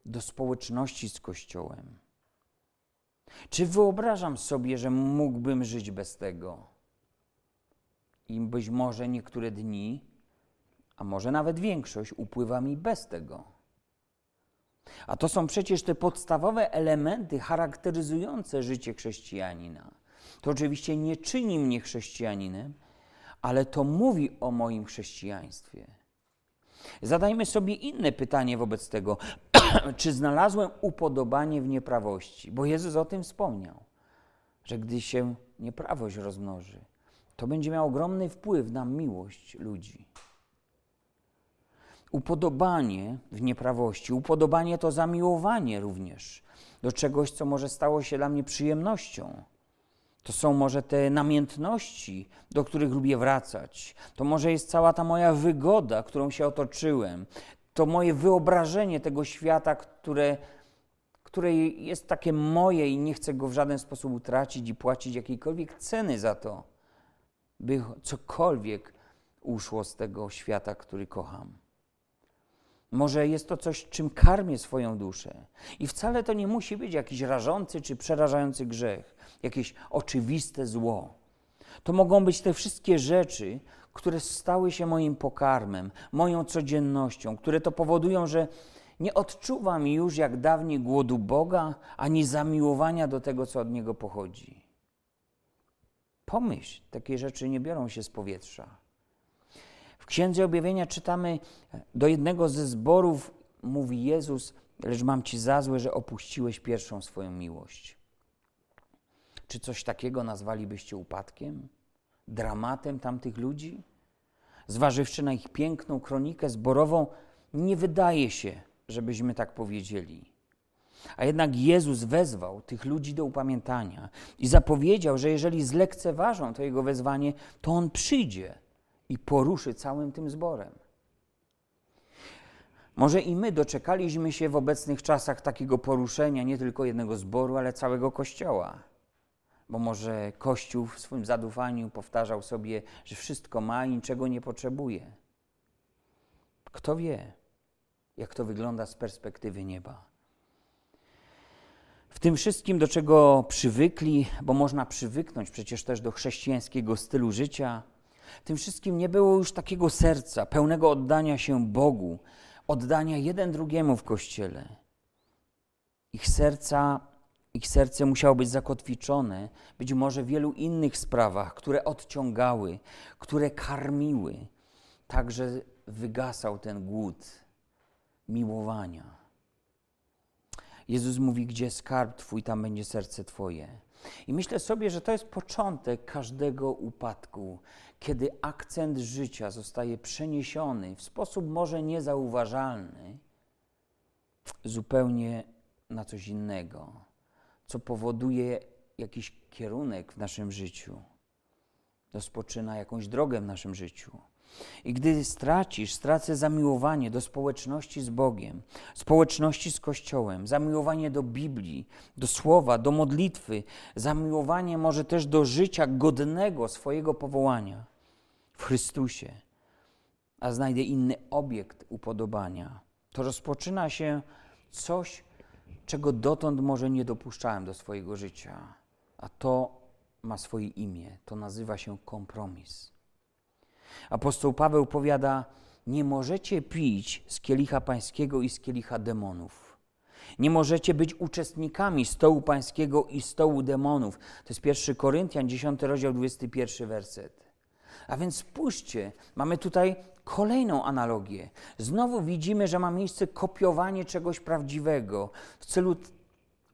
do społeczności z Kościołem? Czy wyobrażam sobie, że mógłbym żyć bez tego? I być może niektóre dni, a może nawet większość, upływa mi bez tego. A to są przecież te podstawowe elementy charakteryzujące życie chrześcijanina. To oczywiście nie czyni mnie chrześcijaninem, ale to mówi o moim chrześcijaństwie. Zadajmy sobie inne pytanie wobec tego. Czy znalazłem upodobanie w nieprawości? Bo Jezus o tym wspomniał, że gdy się nieprawość rozmnoży, to będzie miało ogromny wpływ na miłość ludzi. Upodobanie w nieprawości, upodobanie to zamiłowanie również do czegoś, co może stało się dla mnie przyjemnością. To są może te namiętności, do których lubię wracać. To może jest cała ta moja wygoda, którą się otoczyłem. To moje wyobrażenie tego świata, które, które jest takie moje i nie chcę go w żaden sposób utracić i płacić jakiejkolwiek ceny za to by cokolwiek uszło z tego świata, który kocham. Może jest to coś, czym karmię swoją duszę. I wcale to nie musi być jakiś rażący czy przerażający grzech, jakieś oczywiste zło. To mogą być te wszystkie rzeczy, które stały się moim pokarmem, moją codziennością, które to powodują, że nie odczuwam już jak dawniej głodu Boga, ani zamiłowania do tego, co od Niego pochodzi. Pomyśl, takie rzeczy nie biorą się z powietrza. W Księdze Objawienia czytamy, do jednego ze zborów mówi Jezus, lecz mam ci za złe, że opuściłeś pierwszą swoją miłość. Czy coś takiego nazwalibyście upadkiem? Dramatem tamtych ludzi? Zważywszy na ich piękną kronikę zborową, nie wydaje się, żebyśmy tak powiedzieli. A jednak Jezus wezwał tych ludzi do upamiętania i zapowiedział, że jeżeli zlekceważą to Jego wezwanie, to On przyjdzie i poruszy całym tym zborem. Może i my doczekaliśmy się w obecnych czasach takiego poruszenia nie tylko jednego zboru, ale całego Kościoła. Bo może Kościół w swoim zadufaniu powtarzał sobie, że wszystko ma i niczego nie potrzebuje. Kto wie, jak to wygląda z perspektywy nieba. W tym wszystkim, do czego przywykli, bo można przywyknąć przecież też do chrześcijańskiego stylu życia, tym wszystkim nie było już takiego serca pełnego oddania się Bogu, oddania jeden drugiemu w kościele. Ich serca, ich serce musiało być zakotwiczone, być może w wielu innych sprawach, które odciągały, które karmiły. Także wygasał ten głód miłowania. Jezus mówi, gdzie skarb Twój, tam będzie serce Twoje. I myślę sobie, że to jest początek każdego upadku, kiedy akcent życia zostaje przeniesiony w sposób może niezauważalny zupełnie na coś innego, co powoduje jakiś kierunek w naszym życiu, rozpoczyna jakąś drogę w naszym życiu. I gdy stracisz, stracę zamiłowanie do społeczności z Bogiem, społeczności z Kościołem, zamiłowanie do Biblii, do Słowa, do modlitwy, zamiłowanie może też do życia godnego swojego powołania w Chrystusie, a znajdę inny obiekt upodobania, to rozpoczyna się coś, czego dotąd może nie dopuszczałem do swojego życia. A to ma swoje imię. To nazywa się kompromis. Apostoł Paweł powiada: Nie możecie pić z kielicha pańskiego i z kielicha demonów. Nie możecie być uczestnikami stołu pańskiego i stołu demonów. To jest 1 Koryntian, 10 rozdział, 21 werset. A więc spójrzcie, mamy tutaj kolejną analogię. Znowu widzimy, że ma miejsce kopiowanie czegoś prawdziwego w celu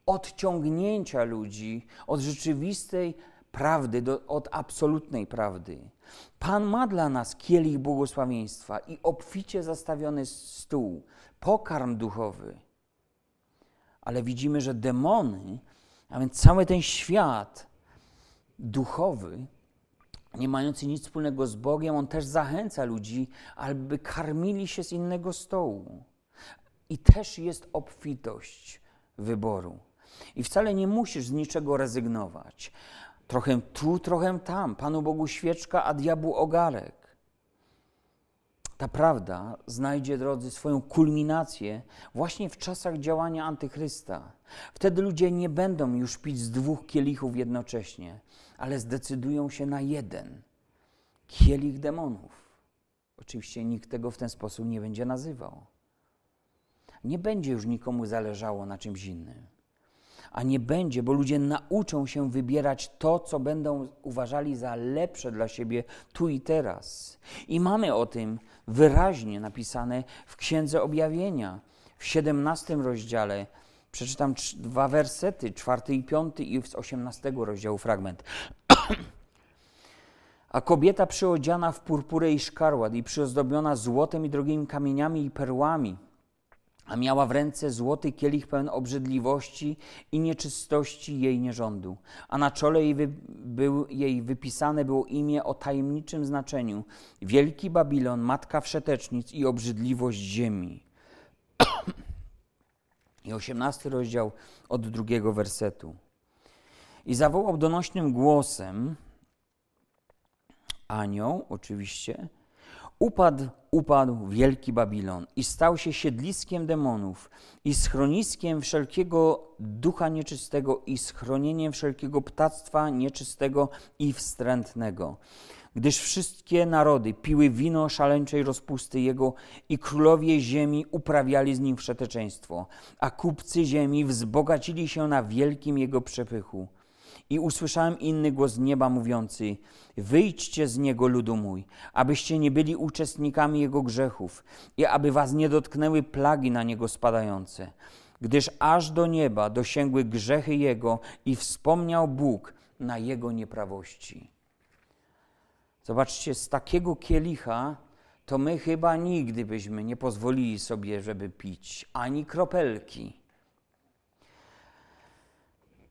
odciągnięcia ludzi od rzeczywistej prawdy, do, od absolutnej prawdy. Pan ma dla nas kielich błogosławieństwa i obficie zastawiony stół, pokarm duchowy. Ale widzimy, że demony, a więc cały ten świat duchowy, nie mający nic wspólnego z Bogiem, on też zachęca ludzi, aby karmili się z innego stołu. I też jest obfitość wyboru. I wcale nie musisz z niczego rezygnować. Trochę tu, trochę tam. Panu Bogu świeczka, a diabłu ogarek. Ta prawda znajdzie, drodzy, swoją kulminację właśnie w czasach działania Antychrysta. Wtedy ludzie nie będą już pić z dwóch kielichów jednocześnie, ale zdecydują się na jeden kielich demonów. Oczywiście nikt tego w ten sposób nie będzie nazywał. Nie będzie już nikomu zależało na czymś innym a nie będzie, bo ludzie nauczą się wybierać to, co będą uważali za lepsze dla siebie tu i teraz. I mamy o tym wyraźnie napisane w Księdze Objawienia, w 17 rozdziale. Przeczytam dwa wersety, czwarty i piąty i z 18 rozdziału fragment. A kobieta przyodziana w purpurę i szkarłat i przyozdobiona złotem i drogimi kamieniami i perłami – a miała w ręce złoty kielich pełen obrzydliwości i nieczystości jej nierządu, a na czole jej, wy, był, jej wypisane było imię o tajemniczym znaczeniu Wielki Babilon, matka wszetecznic i obrzydliwość ziemi. I osiemnasty rozdział od drugiego wersetu. I zawołał donośnym głosem anioł, oczywiście, Upadł, upadł wielki Babilon i stał się siedliskiem demonów i schroniskiem wszelkiego ducha nieczystego i schronieniem wszelkiego ptactwa nieczystego i wstrętnego. Gdyż wszystkie narody piły wino szaleńczej rozpusty jego i królowie ziemi uprawiali z nim wszeteczeństwo, a kupcy ziemi wzbogacili się na wielkim jego przepychu. I usłyszałem inny głos z nieba mówiący: Wyjdźcie z niego, ludu mój, abyście nie byli uczestnikami jego grzechów i aby was nie dotknęły plagi na niego spadające. Gdyż aż do nieba dosięgły grzechy jego i wspomniał Bóg na jego nieprawości. Zobaczcie, z takiego kielicha to my chyba nigdy byśmy nie pozwolili sobie, żeby pić ani kropelki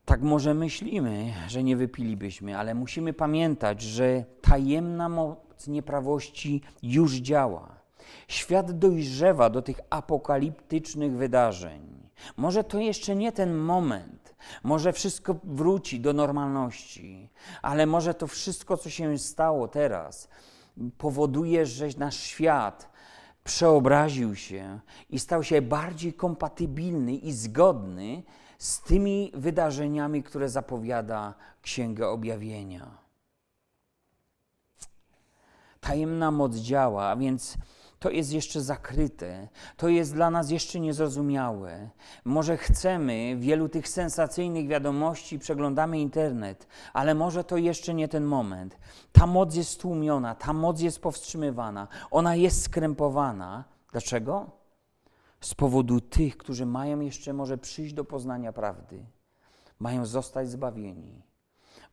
tak może myślimy, że nie wypilibyśmy, ale musimy pamiętać, że tajemna moc nieprawości już działa. Świat dojrzewa do tych apokaliptycznych wydarzeń. Może to jeszcze nie ten moment, może wszystko wróci do normalności, ale może to wszystko, co się stało teraz, powoduje, że nasz świat przeobraził się i stał się bardziej kompatybilny i zgodny z tymi wydarzeniami, które zapowiada Księga Objawienia. Tajemna moc działa, a więc to jest jeszcze zakryte, to jest dla nas jeszcze niezrozumiałe. Może chcemy wielu tych sensacyjnych wiadomości, przeglądamy internet, ale może to jeszcze nie ten moment. Ta moc jest stłumiona, ta moc jest powstrzymywana, ona jest skrępowana. Dlaczego? Z powodu tych, którzy mają jeszcze może przyjść do poznania prawdy, mają zostać zbawieni.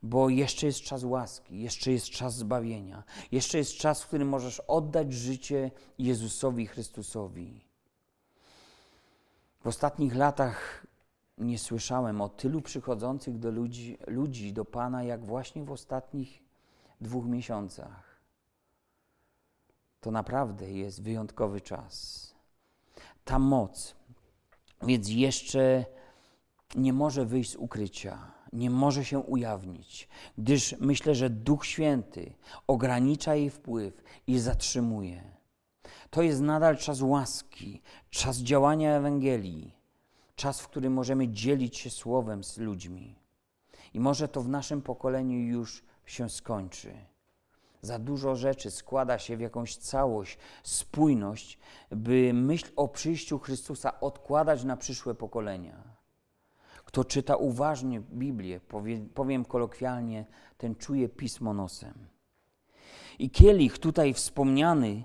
Bo jeszcze jest czas łaski, jeszcze jest czas zbawienia, jeszcze jest czas, w którym możesz oddać życie Jezusowi Chrystusowi. W ostatnich latach nie słyszałem o tylu przychodzących do ludzi, ludzi do Pana, jak właśnie w ostatnich dwóch miesiącach. To naprawdę jest wyjątkowy czas ta moc. Więc jeszcze nie może wyjść z ukrycia, nie może się ujawnić, gdyż myślę, że Duch Święty ogranicza jej wpływ i zatrzymuje. To jest nadal czas łaski, czas działania Ewangelii, czas, w którym możemy dzielić się słowem z ludźmi. I może to w naszym pokoleniu już się skończy. Za dużo rzeczy składa się w jakąś całość, spójność, by myśl o przyjściu Chrystusa odkładać na przyszłe pokolenia. Kto czyta uważnie Biblię, powiem kolokwialnie, ten czuje pismo nosem. I kielich tutaj wspomniany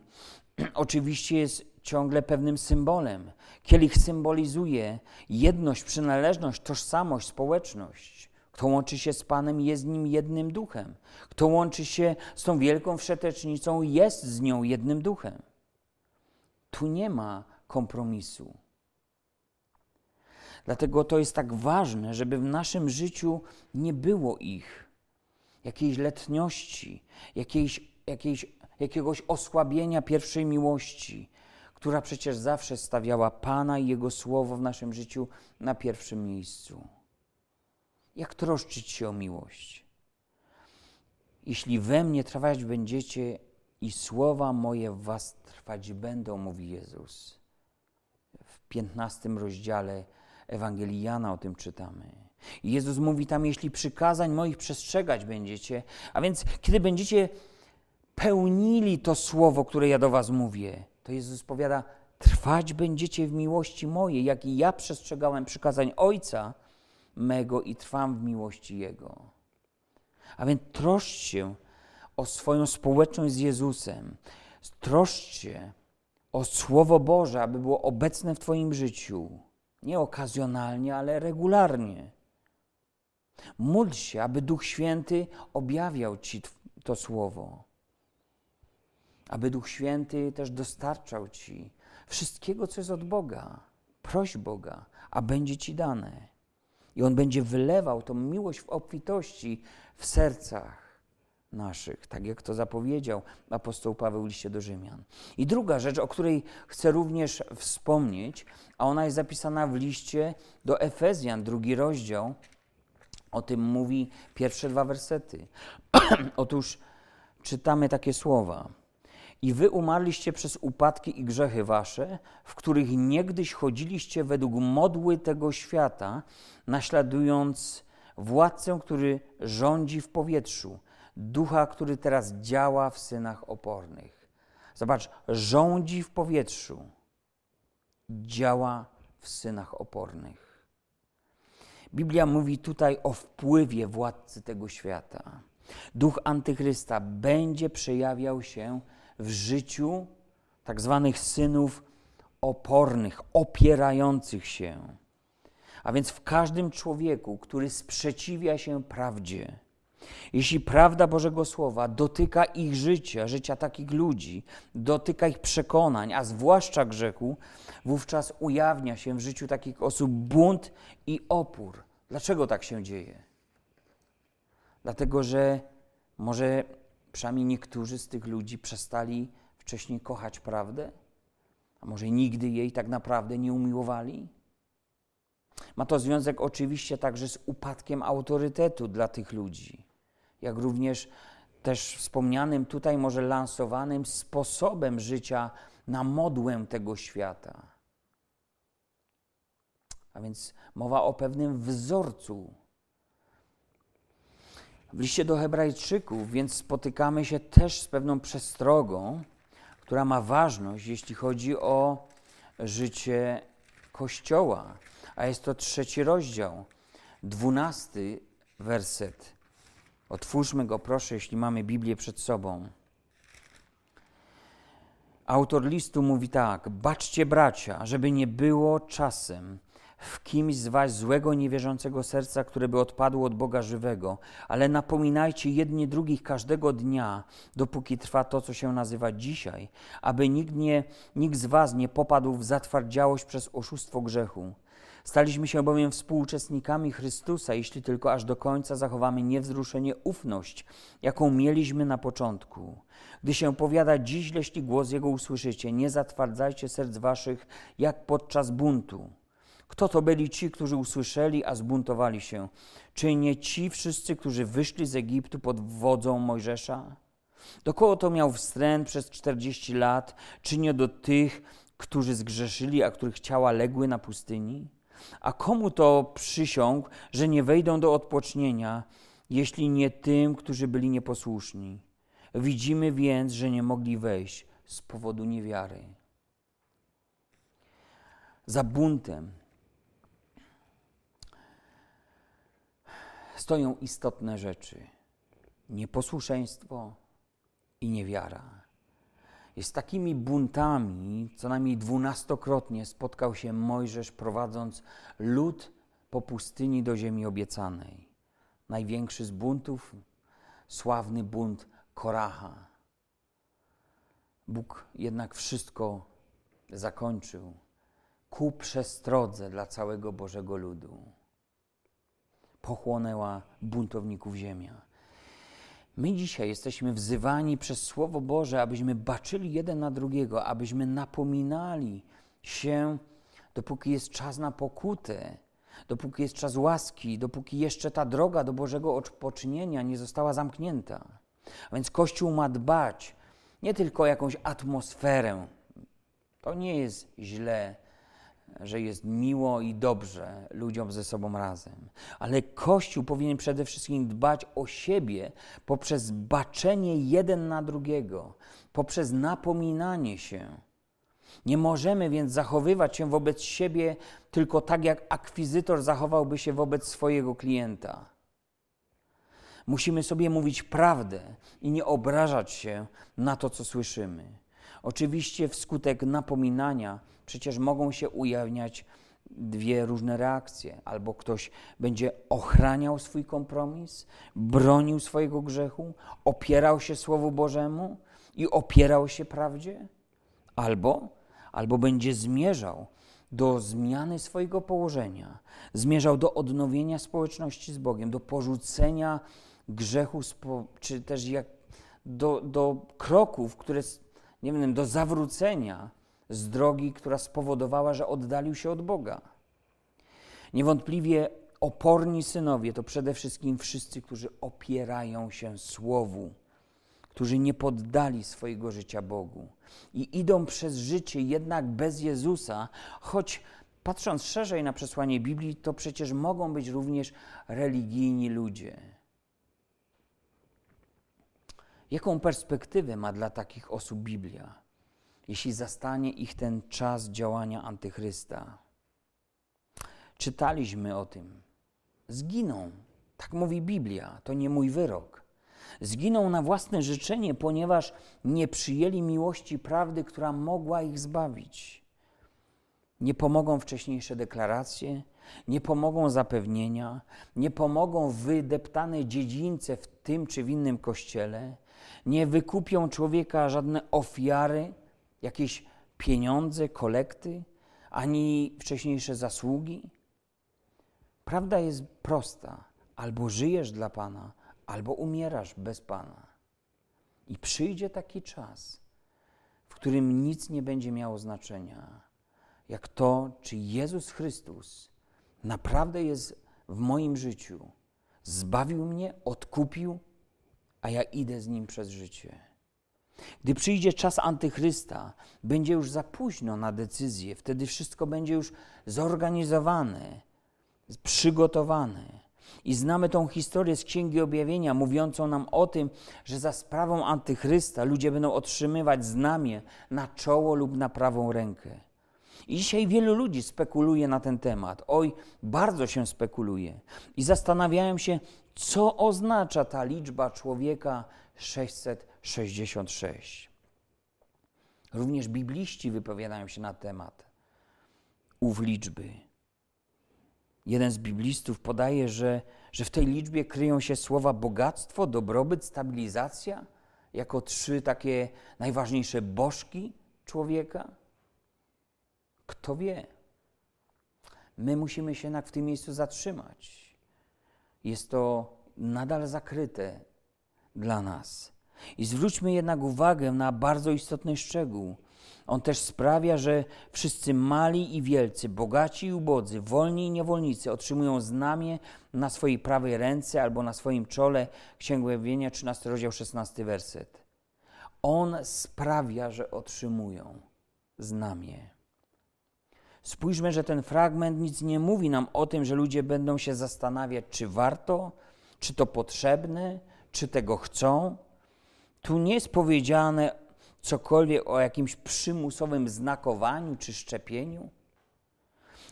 oczywiście jest ciągle pewnym symbolem. Kielich symbolizuje jedność, przynależność, tożsamość, społeczność. Kto łączy się z Panem, jest z Nim jednym duchem. Kto łączy się z tą wielką wszetecznicą, jest z nią jednym duchem. Tu nie ma kompromisu. Dlatego to jest tak ważne, żeby w naszym życiu nie było ich, jakiejś letniości, jakiejś, jakiejś, jakiegoś osłabienia pierwszej miłości, która przecież zawsze stawiała Pana i Jego Słowo w naszym życiu na pierwszym miejscu. Jak troszczyć się o miłość? Jeśli we mnie trwać będziecie i słowa moje w was trwać będą, mówi Jezus. W piętnastym rozdziale Ewangelii Jana o tym czytamy. Jezus mówi tam, jeśli przykazań moich przestrzegać będziecie, a więc kiedy będziecie pełnili to słowo, które ja do was mówię, to Jezus powiada, trwać będziecie w miłości mojej, jak i ja przestrzegałem przykazań Ojca mego i trwam w miłości Jego. A więc troszcz się o swoją społeczność z Jezusem. Troszcz się o Słowo Boże, aby było obecne w Twoim życiu. Nie okazjonalnie, ale regularnie. Módl się, aby Duch Święty objawiał Ci to Słowo. Aby Duch Święty też dostarczał Ci wszystkiego, co jest od Boga. Proś Boga, a będzie Ci dane. I On będzie wylewał tą miłość w obfitości w sercach naszych, tak jak to zapowiedział apostoł Paweł w liście do Rzymian. I druga rzecz, o której chcę również wspomnieć, a ona jest zapisana w liście do Efezjan, drugi rozdział, o tym mówi pierwsze dwa wersety. Otóż czytamy takie słowa. I wy umarliście przez upadki i grzechy wasze, w których niegdyś chodziliście według modły tego świata, naśladując władcę, który rządzi w powietrzu, ducha, który teraz działa w synach opornych. Zobacz, rządzi w powietrzu, działa w synach opornych. Biblia mówi tutaj o wpływie władcy tego świata. Duch antychrysta będzie przejawiał się w życiu tak zwanych synów opornych, opierających się. A więc w każdym człowieku, który sprzeciwia się prawdzie, jeśli prawda Bożego Słowa dotyka ich życia, życia takich ludzi, dotyka ich przekonań, a zwłaszcza grzechu, wówczas ujawnia się w życiu takich osób bunt i opór. Dlaczego tak się dzieje? Dlatego, że może przynajmniej niektórzy z tych ludzi przestali wcześniej kochać prawdę, a może nigdy jej tak naprawdę nie umiłowali? Ma to związek oczywiście także z upadkiem autorytetu dla tych ludzi jak również też wspomnianym tutaj, może lansowanym sposobem życia na modłę tego świata. A więc mowa o pewnym wzorcu. W liście do Hebrajczyków, więc spotykamy się też z pewną przestrogą, która ma ważność, jeśli chodzi o życie Kościoła. A jest to trzeci rozdział, dwunasty werset. Otwórzmy go, proszę, jeśli mamy Biblię przed sobą. Autor listu mówi tak: Baczcie, bracia, żeby nie było czasem w kimś z was złego, niewierzącego serca, które by odpadło od Boga żywego, ale napominajcie jedni drugich każdego dnia, dopóki trwa to, co się nazywa dzisiaj, aby nikt, nie, nikt z was nie popadł w zatwardziałość przez oszustwo grzechu Staliśmy się bowiem współuczestnikami Chrystusa, jeśli tylko aż do końca zachowamy niewzruszenie ufność, jaką mieliśmy na początku. Gdy się powiada dziś, jeśli głos Jego usłyszycie, nie zatwardzajcie serc waszych, jak podczas buntu. Kto to byli ci, którzy usłyszeli, a zbuntowali się? Czy nie ci wszyscy, którzy wyszli z Egiptu pod wodzą Mojżesza? Do kogo to miał wstręt przez czterdzieści lat, czy nie do tych, którzy zgrzeszyli, a których ciała legły na pustyni? A komu to przysiąg, że nie wejdą do odpocznienia, jeśli nie tym, którzy byli nieposłuszni? Widzimy więc, że nie mogli wejść z powodu niewiary. Za buntem stoją istotne rzeczy: nieposłuszeństwo i niewiara. Jest takimi buntami, co najmniej dwunastokrotnie spotkał się Mojżesz, prowadząc lud po pustyni do ziemi obiecanej. Największy z buntów, sławny bunt Koraha. Bóg jednak wszystko zakończył ku przestrodze dla całego Bożego ludu. Pochłonęła buntowników ziemia. My dzisiaj jesteśmy wzywani przez Słowo Boże, abyśmy baczyli jeden na drugiego, abyśmy napominali się, dopóki jest czas na pokutę, dopóki jest czas łaski, dopóki jeszcze ta droga do Bożego odpocznienia nie została zamknięta. A więc Kościół ma dbać nie tylko o jakąś atmosferę. To nie jest źle, że jest miło i dobrze ludziom ze sobą razem. Ale Kościół powinien przede wszystkim dbać o siebie poprzez baczenie jeden na drugiego, poprzez napominanie się. Nie możemy więc zachowywać się wobec siebie tylko tak, jak akwizytor zachowałby się wobec swojego klienta. Musimy sobie mówić prawdę i nie obrażać się na to, co słyszymy. Oczywiście, wskutek napominania, przecież mogą się ujawniać dwie różne reakcje. Albo ktoś będzie ochraniał swój kompromis, bronił swojego grzechu, opierał się Słowu Bożemu i opierał się prawdzie, albo, albo będzie zmierzał do zmiany swojego położenia, zmierzał do odnowienia społeczności z Bogiem, do porzucenia grzechu, czy też jak do, do kroków, które, nie wiem, do zawrócenia z drogi, która spowodowała, że oddalił się od Boga. Niewątpliwie oporni synowie to przede wszystkim wszyscy, którzy opierają się Słowu, którzy nie poddali swojego życia Bogu i idą przez życie jednak bez Jezusa, choć patrząc szerzej na przesłanie Biblii, to przecież mogą być również religijni ludzie. Jaką perspektywę ma dla takich osób Biblia? jeśli zastanie ich ten czas działania antychrysta. Czytaliśmy o tym. Zginą. Tak mówi Biblia, to nie mój wyrok. Zginą na własne życzenie, ponieważ nie przyjęli miłości prawdy, która mogła ich zbawić. Nie pomogą wcześniejsze deklaracje, nie pomogą zapewnienia, nie pomogą wydeptane dziedzińce w tym czy w innym kościele, nie wykupią człowieka żadne ofiary, jakieś pieniądze, kolekty, ani wcześniejsze zasługi. Prawda jest prosta: albo żyjesz dla Pana, albo umierasz bez Pana. I przyjdzie taki czas, w którym nic nie będzie miało znaczenia, jak to, czy Jezus Chrystus naprawdę jest w moim życiu, zbawił mnie, odkupił, a ja idę z nim przez życie. Gdy przyjdzie czas antychrysta, będzie już za późno na decyzję, wtedy wszystko będzie już zorganizowane, przygotowane. I znamy tą historię z Księgi Objawienia, mówiącą nam o tym, że za sprawą antychrysta ludzie będą otrzymywać znamię na czoło lub na prawą rękę. I dzisiaj wielu ludzi spekuluje na ten temat. Oj, bardzo się spekuluje. I zastanawiają się, co oznacza ta liczba człowieka 666. Również bibliści wypowiadają się na temat ów liczby. Jeden z biblistów podaje, że, że w tej liczbie kryją się słowa bogactwo, dobrobyt, stabilizacja, jako trzy takie najważniejsze bożki człowieka. Kto wie? My musimy się jednak w tym miejscu zatrzymać. Jest to nadal zakryte dla nas. I zwróćmy jednak uwagę na bardzo istotny szczegół. On też sprawia, że wszyscy mali i wielcy, bogaci i ubodzy, wolni i niewolnicy otrzymują znamię na swojej prawej ręce albo na swoim czole. Księga Objawienia, 13 rozdział, 16 werset. On sprawia, że otrzymują znamię. Spójrzmy, że ten fragment nic nie mówi nam o tym, że ludzie będą się zastanawiać, czy warto, czy to potrzebne, czy tego chcą. Tu nie jest powiedziane cokolwiek o jakimś przymusowym znakowaniu czy szczepieniu.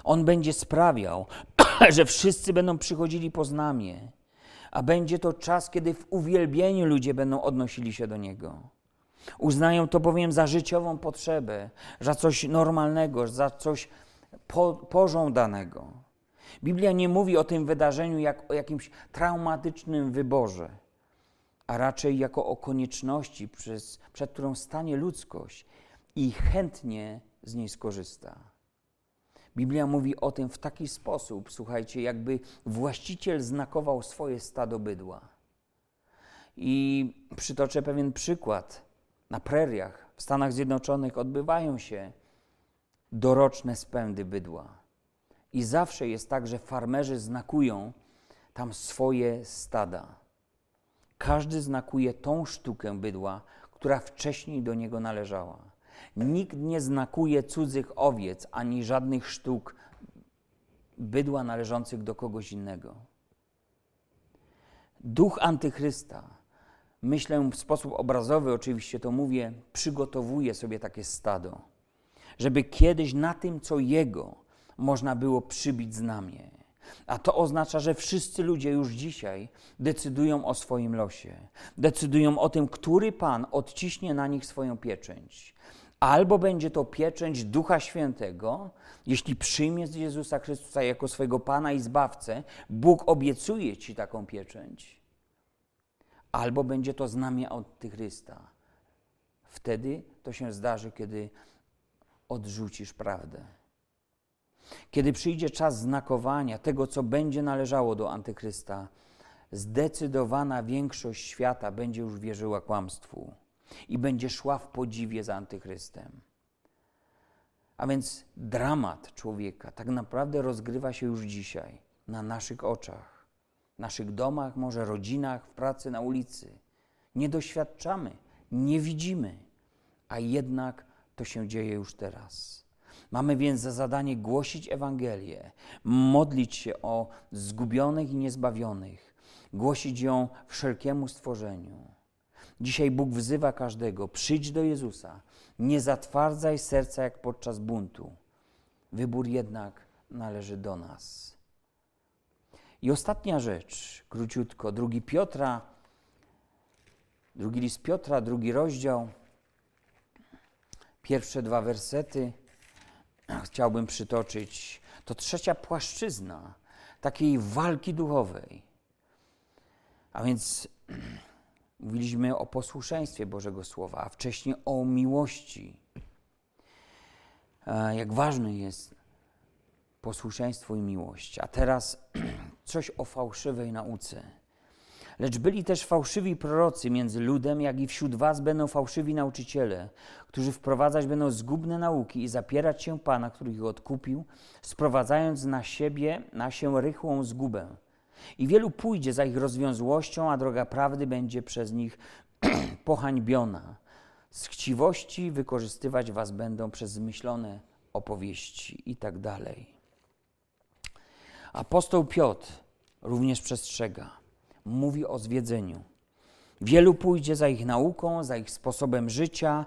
On będzie sprawiał, że wszyscy będą przychodzili po znamie, a będzie to czas, kiedy w uwielbieniu ludzie będą odnosili się do Niego. Uznają to bowiem za życiową potrzebę, za coś normalnego, za coś po, pożądanego. Biblia nie mówi o tym wydarzeniu jak o jakimś traumatycznym wyborze, a raczej jako o konieczności, przez, przed którą stanie ludzkość i chętnie z niej skorzysta. Biblia mówi o tym w taki sposób, słuchajcie, jakby właściciel znakował swoje stado bydła. I przytoczę pewien przykład. Na preriach w Stanach Zjednoczonych odbywają się doroczne spędy bydła. I zawsze jest tak, że farmerzy znakują tam swoje stada. Każdy znakuje tą sztukę bydła, która wcześniej do niego należała. Nikt nie znakuje cudzych owiec ani żadnych sztuk bydła należących do kogoś innego. Duch antychrysta, myślę w sposób obrazowy, oczywiście to mówię, przygotowuje sobie takie stado żeby kiedyś na tym, co Jego, można było przybić znamię. A to oznacza, że wszyscy ludzie już dzisiaj decydują o swoim losie. Decydują o tym, który Pan odciśnie na nich swoją pieczęć. Albo będzie to pieczęć Ducha Świętego, jeśli przyjmiesz Jezusa Chrystusa jako swojego Pana i Zbawcę, Bóg obiecuje Ci taką pieczęć. Albo będzie to znamie Antychrysta. Wtedy to się zdarzy, kiedy odrzucisz prawdę. Kiedy przyjdzie czas znakowania tego, co będzie należało do Antychrysta, zdecydowana większość świata będzie już wierzyła kłamstwu i będzie szła w podziwie za Antychrystem. A więc dramat człowieka tak naprawdę rozgrywa się już dzisiaj, na naszych oczach, naszych domach, może rodzinach, w pracy, na ulicy. Nie doświadczamy, nie widzimy, a jednak to się dzieje już teraz. Mamy więc za zadanie głosić Ewangelię, modlić się o zgubionych i niezbawionych, głosić ją wszelkiemu stworzeniu. Dzisiaj Bóg wzywa każdego: przyjdź do Jezusa, nie zatwardzaj serca jak podczas buntu. Wybór jednak należy do nas. I ostatnia rzecz, króciutko, drugi Piotra, drugi list Piotra, drugi rozdział pierwsze dwa wersety chciałbym przytoczyć. To trzecia płaszczyzna takiej walki duchowej. A więc mówiliśmy o posłuszeństwie Bożego Słowa, a wcześniej o miłości. Jak ważne jest posłuszeństwo i miłość. A teraz coś o fałszywej nauce. Lecz byli też fałszywi prorocy między ludem, jak i wśród was będą fałszywi nauczyciele, którzy wprowadzać będą zgubne nauki i zapierać się Pana, który ich odkupił, sprowadzając na siebie, na się rychłą zgubę. I wielu pójdzie za ich rozwiązłością, a droga prawdy będzie przez nich pohańbiona. Z chciwości wykorzystywać was będą przez zmyślone opowieści i tak dalej. Apostoł Piotr również przestrzega mówi o zwiedzeniu. Wielu pójdzie za ich nauką, za ich sposobem życia.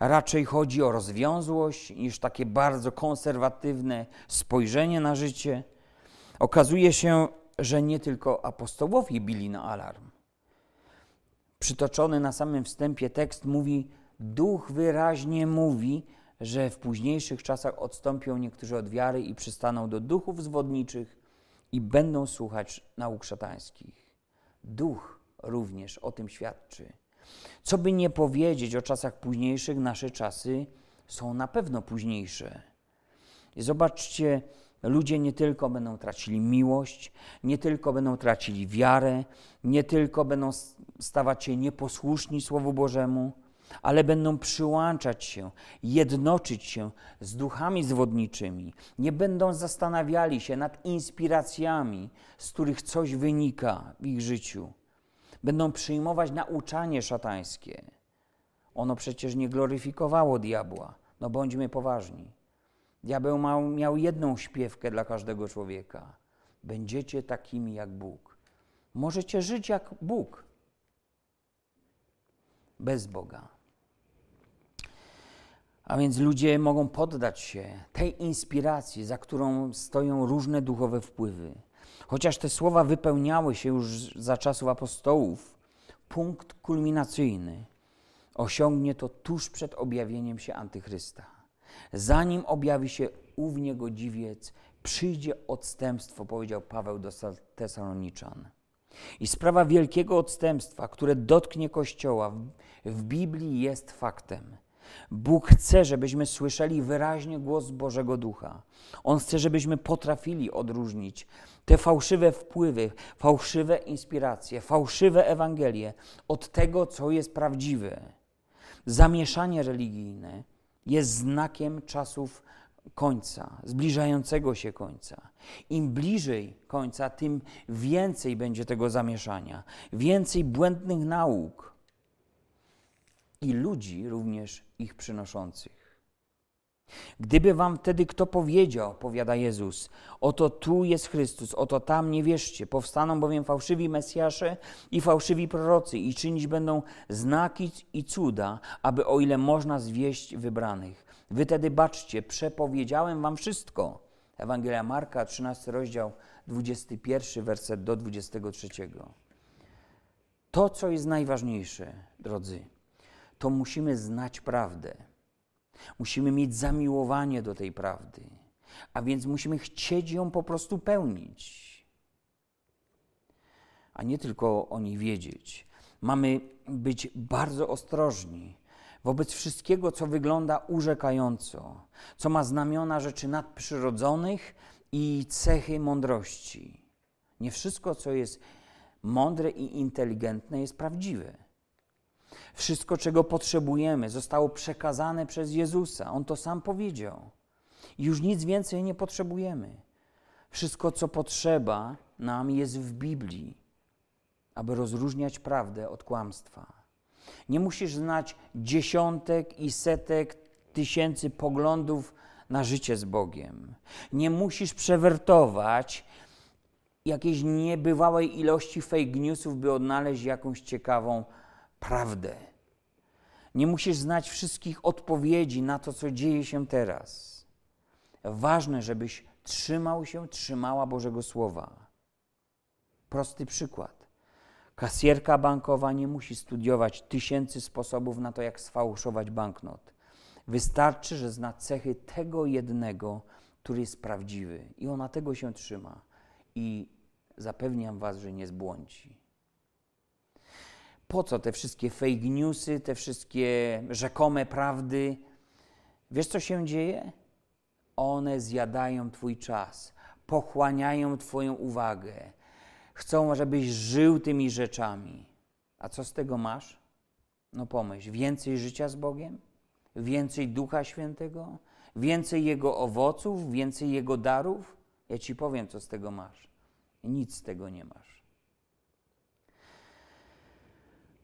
Raczej chodzi o rozwiązłość niż takie bardzo konserwatywne spojrzenie na życie. Okazuje się, że nie tylko apostołowie bili na alarm. Przytoczony na samym wstępie tekst mówi: Duch wyraźnie mówi, że w późniejszych czasach odstąpią niektórzy od wiary i przystaną do duchów zwodniczych i będą słuchać nauk szatańskich. Duch również o tym świadczy. Co by nie powiedzieć o czasach późniejszych, nasze czasy są na pewno późniejsze. Zobaczcie, ludzie nie tylko będą tracili miłość, nie tylko będą tracili wiarę, nie tylko będą stawać się nieposłuszni Słowu Bożemu, ale będą przyłączać się, jednoczyć się z duchami zwodniczymi. Nie będą zastanawiali się nad inspiracjami, z których coś wynika w ich życiu. Będą przyjmować nauczanie szatańskie. Ono przecież nie gloryfikowało diabła. No bądźmy poważni. Diabeł miał, jedną śpiewkę dla każdego człowieka. Będziecie takimi jak Bóg. Możecie żyć jak Bóg. Bez Boga. A więc ludzie mogą poddać się tej inspiracji, za którą stoją różne duchowe wpływy. Chociaż te słowa wypełniały się już za czasów apostołów, punkt kulminacyjny osiągnie to tuż przed objawieniem się Antychrysta. Zanim objawi się ów niegodziwiec, przyjdzie odstępstwo, powiedział Paweł do Tesaloniczan. I sprawa wielkiego odstępstwa, które dotknie Kościoła, w Biblii jest faktem. Bóg chce, żebyśmy słyszeli wyraźnie głos Bożego Ducha. On chce, żebyśmy potrafili odróżnić te fałszywe wpływy, fałszywe inspiracje, fałszywe Ewangelie od tego, co jest prawdziwe. Zamieszanie religijne jest znakiem czasów końca, zbliżającego się końca. Im bliżej końca, tym więcej będzie tego zamieszania, więcej błędnych nauk i ludzi również ich przynoszących. Gdyby wam wtedy kto powiedział, powiada Jezus, oto tu jest Chrystus, oto tam nie wierzcie, powstaną bowiem fałszywi Mesjasze i fałszywi prorocy i czynić będą znaki i cuda, aby o ile można zwieść wybranych. Wy tedy baczcie, przepowiedziałem wam wszystko. Ewangelia Marka, 13 rozdział, 21 werset do 23. To, co jest najważniejsze, drodzy, to musimy znać prawdę. Musimy mieć zamiłowanie do tej prawdy, a więc musimy chcieć ją po prostu pełnić, a nie tylko o niej wiedzieć. Mamy być bardzo ostrożni wobec wszystkiego, co wygląda urzekająco, co ma znamiona rzeczy nadprzyrodzonych i cechy mądrości. Nie wszystko, co jest mądre i inteligentne, jest prawdziwe. Wszystko, czego potrzebujemy, zostało przekazane przez Jezusa. On to sam powiedział. Już nic więcej nie potrzebujemy. Wszystko, co potrzeba nam, jest w Biblii, aby rozróżniać prawdę od kłamstwa. Nie musisz znać dziesiątek i setek tysięcy poglądów na życie z Bogiem. Nie musisz przewertować jakiejś niebywałej ilości fake newsów, by odnaleźć jakąś ciekawą prawdę. Nie musisz znać wszystkich odpowiedzi na to, co dzieje się teraz. Ważne, żebyś trzymał się, trzymała Bożego Słowa. Prosty przykład. Kasjerka bankowa nie musi studiować tysięcy sposobów na to, jak sfałszować banknot. Wystarczy, że zna cechy tego jednego, który jest prawdziwy, i ona tego się trzyma. I zapewniam Was, że nie zbłądzi. Po co te wszystkie fake newsy, te wszystkie rzekome prawdy? Wiesz, co się dzieje? One zjadają Twój czas, pochłaniają Twoją uwagę Chcą, żebyś żył tymi rzeczami. A co z tego masz? No pomyśl, więcej życia z Bogiem? Więcej Ducha Świętego? Więcej Jego owoców? Więcej Jego darów? Ja ci powiem, co z tego masz. Nic z tego nie masz.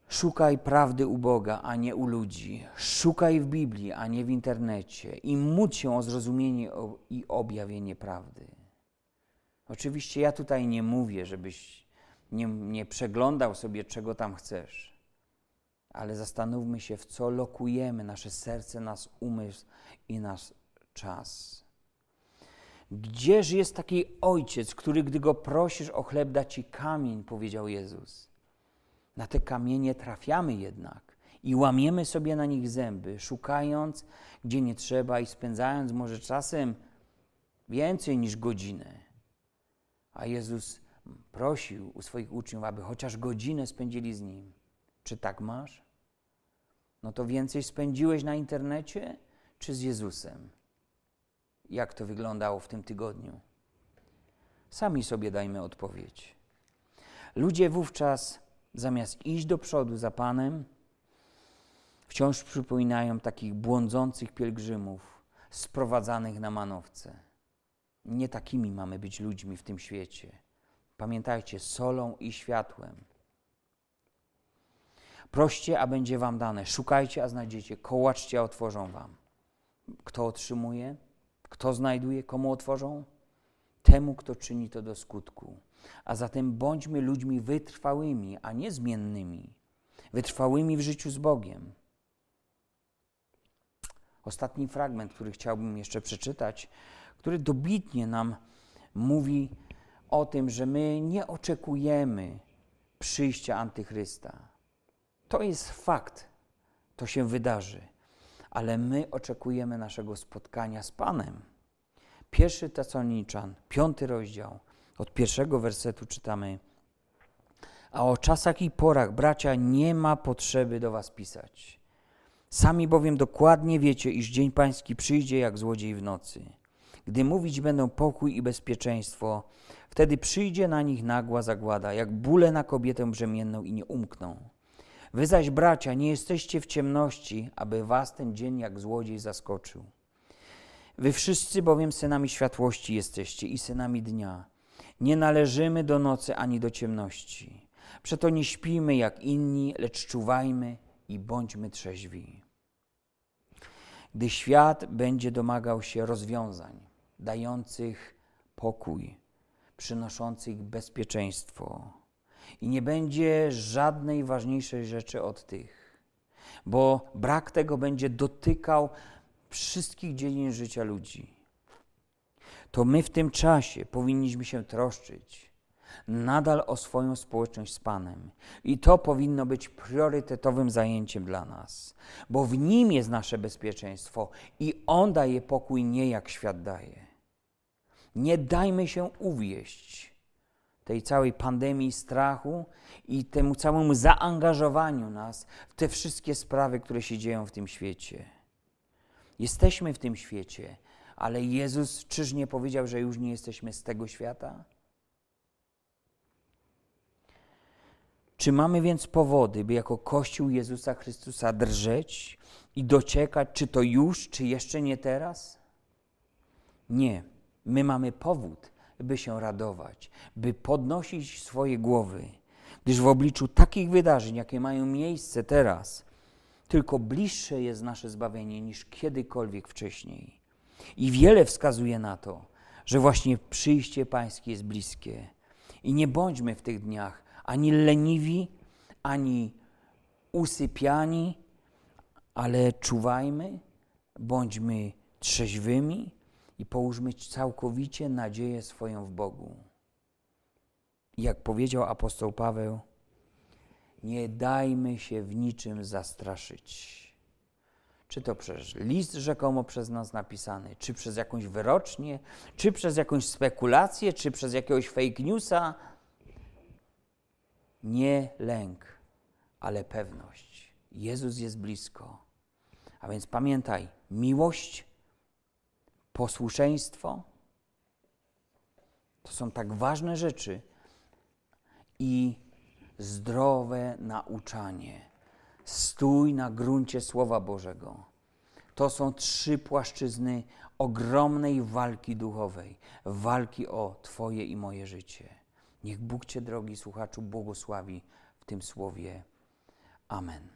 Szukaj prawdy u Boga, a nie u ludzi. Szukaj w Biblii, a nie w internecie. I módl się o zrozumienie i objawienie prawdy. Oczywiście ja tutaj nie mówię, żebyś nie, nie przeglądał sobie, czego tam chcesz, ale zastanówmy się, w co lokujemy nasze serce, nasz umysł i nasz czas. Gdzież jest taki ojciec, który, gdy go prosisz o chleb, da ci kamień, powiedział Jezus. Na te kamienie trafiamy jednak i łamiemy sobie na nich zęby, szukając, gdzie nie trzeba i spędzając może czasem więcej niż godzinę a Jezus prosił u swoich uczniów, aby chociaż godzinę spędzili z Nim. Czy tak masz? No to więcej spędziłeś na internecie czy z Jezusem? Jak to wyglądało w tym tygodniu? Sami sobie dajmy odpowiedź. Ludzie wówczas, zamiast iść do przodu za Panem, wciąż przypominają takich błądzących pielgrzymów sprowadzanych na manowce. Nie takimi mamy być ludźmi w tym świecie. Pamiętajcie, solą i światłem. Proście, a będzie wam dane. Szukajcie, a znajdziecie. Kołaczcie, a otworzą wam. Kto otrzymuje? Kto znajduje, komu otworzą? Temu, kto czyni to do skutku. A zatem bądźmy ludźmi wytrwałymi, a nie zmiennymi. Wytrwałymi w życiu z Bogiem. Ostatni fragment, który chciałbym jeszcze przeczytać, który dobitnie nam mówi o tym, że my nie oczekujemy przyjścia antychrysta. To jest fakt, to się wydarzy, ale my oczekujemy naszego spotkania z Panem. Pierwszy Tesaloniczan, piąty rozdział, od pierwszego wersetu czytamy: A o czasach i porach, bracia, nie ma potrzeby do Was pisać. Sami bowiem dokładnie wiecie, iż dzień Pański przyjdzie jak złodziej w nocy. Gdy mówić będą pokój i bezpieczeństwo, wtedy przyjdzie na nich nagła zagłada, jak bóle na kobietę brzemienną i nie umkną. Wy zaś, bracia, nie jesteście w ciemności, aby was ten dzień jak złodziej zaskoczył. Wy wszyscy bowiem synami światłości jesteście i synami dnia. Nie należymy do nocy ani do ciemności. Przeto nie śpimy jak inni, lecz czuwajmy i bądźmy trzeźwi. Gdy świat będzie domagał się rozwiązań dających pokój, przynoszących bezpieczeństwo, i nie będzie żadnej ważniejszej rzeczy od tych, bo brak tego będzie dotykał wszystkich dziedzin życia ludzi. To my w tym czasie powinniśmy się troszczyć nadal o swoją społeczność z Panem. I to powinno być priorytetowym zajęciem dla nas, bo w Nim jest nasze bezpieczeństwo i On daje pokój nie jak świat daje. Nie dajmy się uwieść tej całej pandemii strachu i temu całemu zaangażowaniu nas w te wszystkie sprawy, które się dzieją w tym świecie. Jesteśmy w tym świecie, ale Jezus czyż nie powiedział, że już nie jesteśmy z tego świata? Czy mamy więc powody, by jako Kościół Jezusa Chrystusa drżeć i dociekać, czy to już, czy jeszcze nie teraz? Nie. My mamy powód, by się radować, by podnosić swoje głowy, gdyż w obliczu takich wydarzeń, jakie mają miejsce teraz, tylko bliższe jest nasze zbawienie niż kiedykolwiek wcześniej. I wiele wskazuje na to, że właśnie przyjście Pańskie jest bliskie. I nie bądźmy w tych dniach ani leniwi, ani usypiani, ale czuwajmy, bądźmy trzeźwymi i połóżmy całkowicie nadzieję swoją w Bogu. Jak powiedział apostoł Paweł, nie dajmy się w niczym zastraszyć. Czy to przez list rzekomo przez nas napisany, czy przez jakąś wyrocznię, czy przez jakąś spekulację, czy przez jakiegoś fake newsa. Nie lęk, ale pewność. Jezus jest blisko. A więc pamiętaj, miłość posłuszeństwo. To są tak ważne rzeczy. I zdrowe nauczanie. Stój na gruncie Słowa Bożego. To są trzy płaszczyzny ogromnej walki duchowej, walki o Twoje i moje życie. Niech Bóg Cię, drogi słuchaczu, błogosławi w tym słowie. Amen.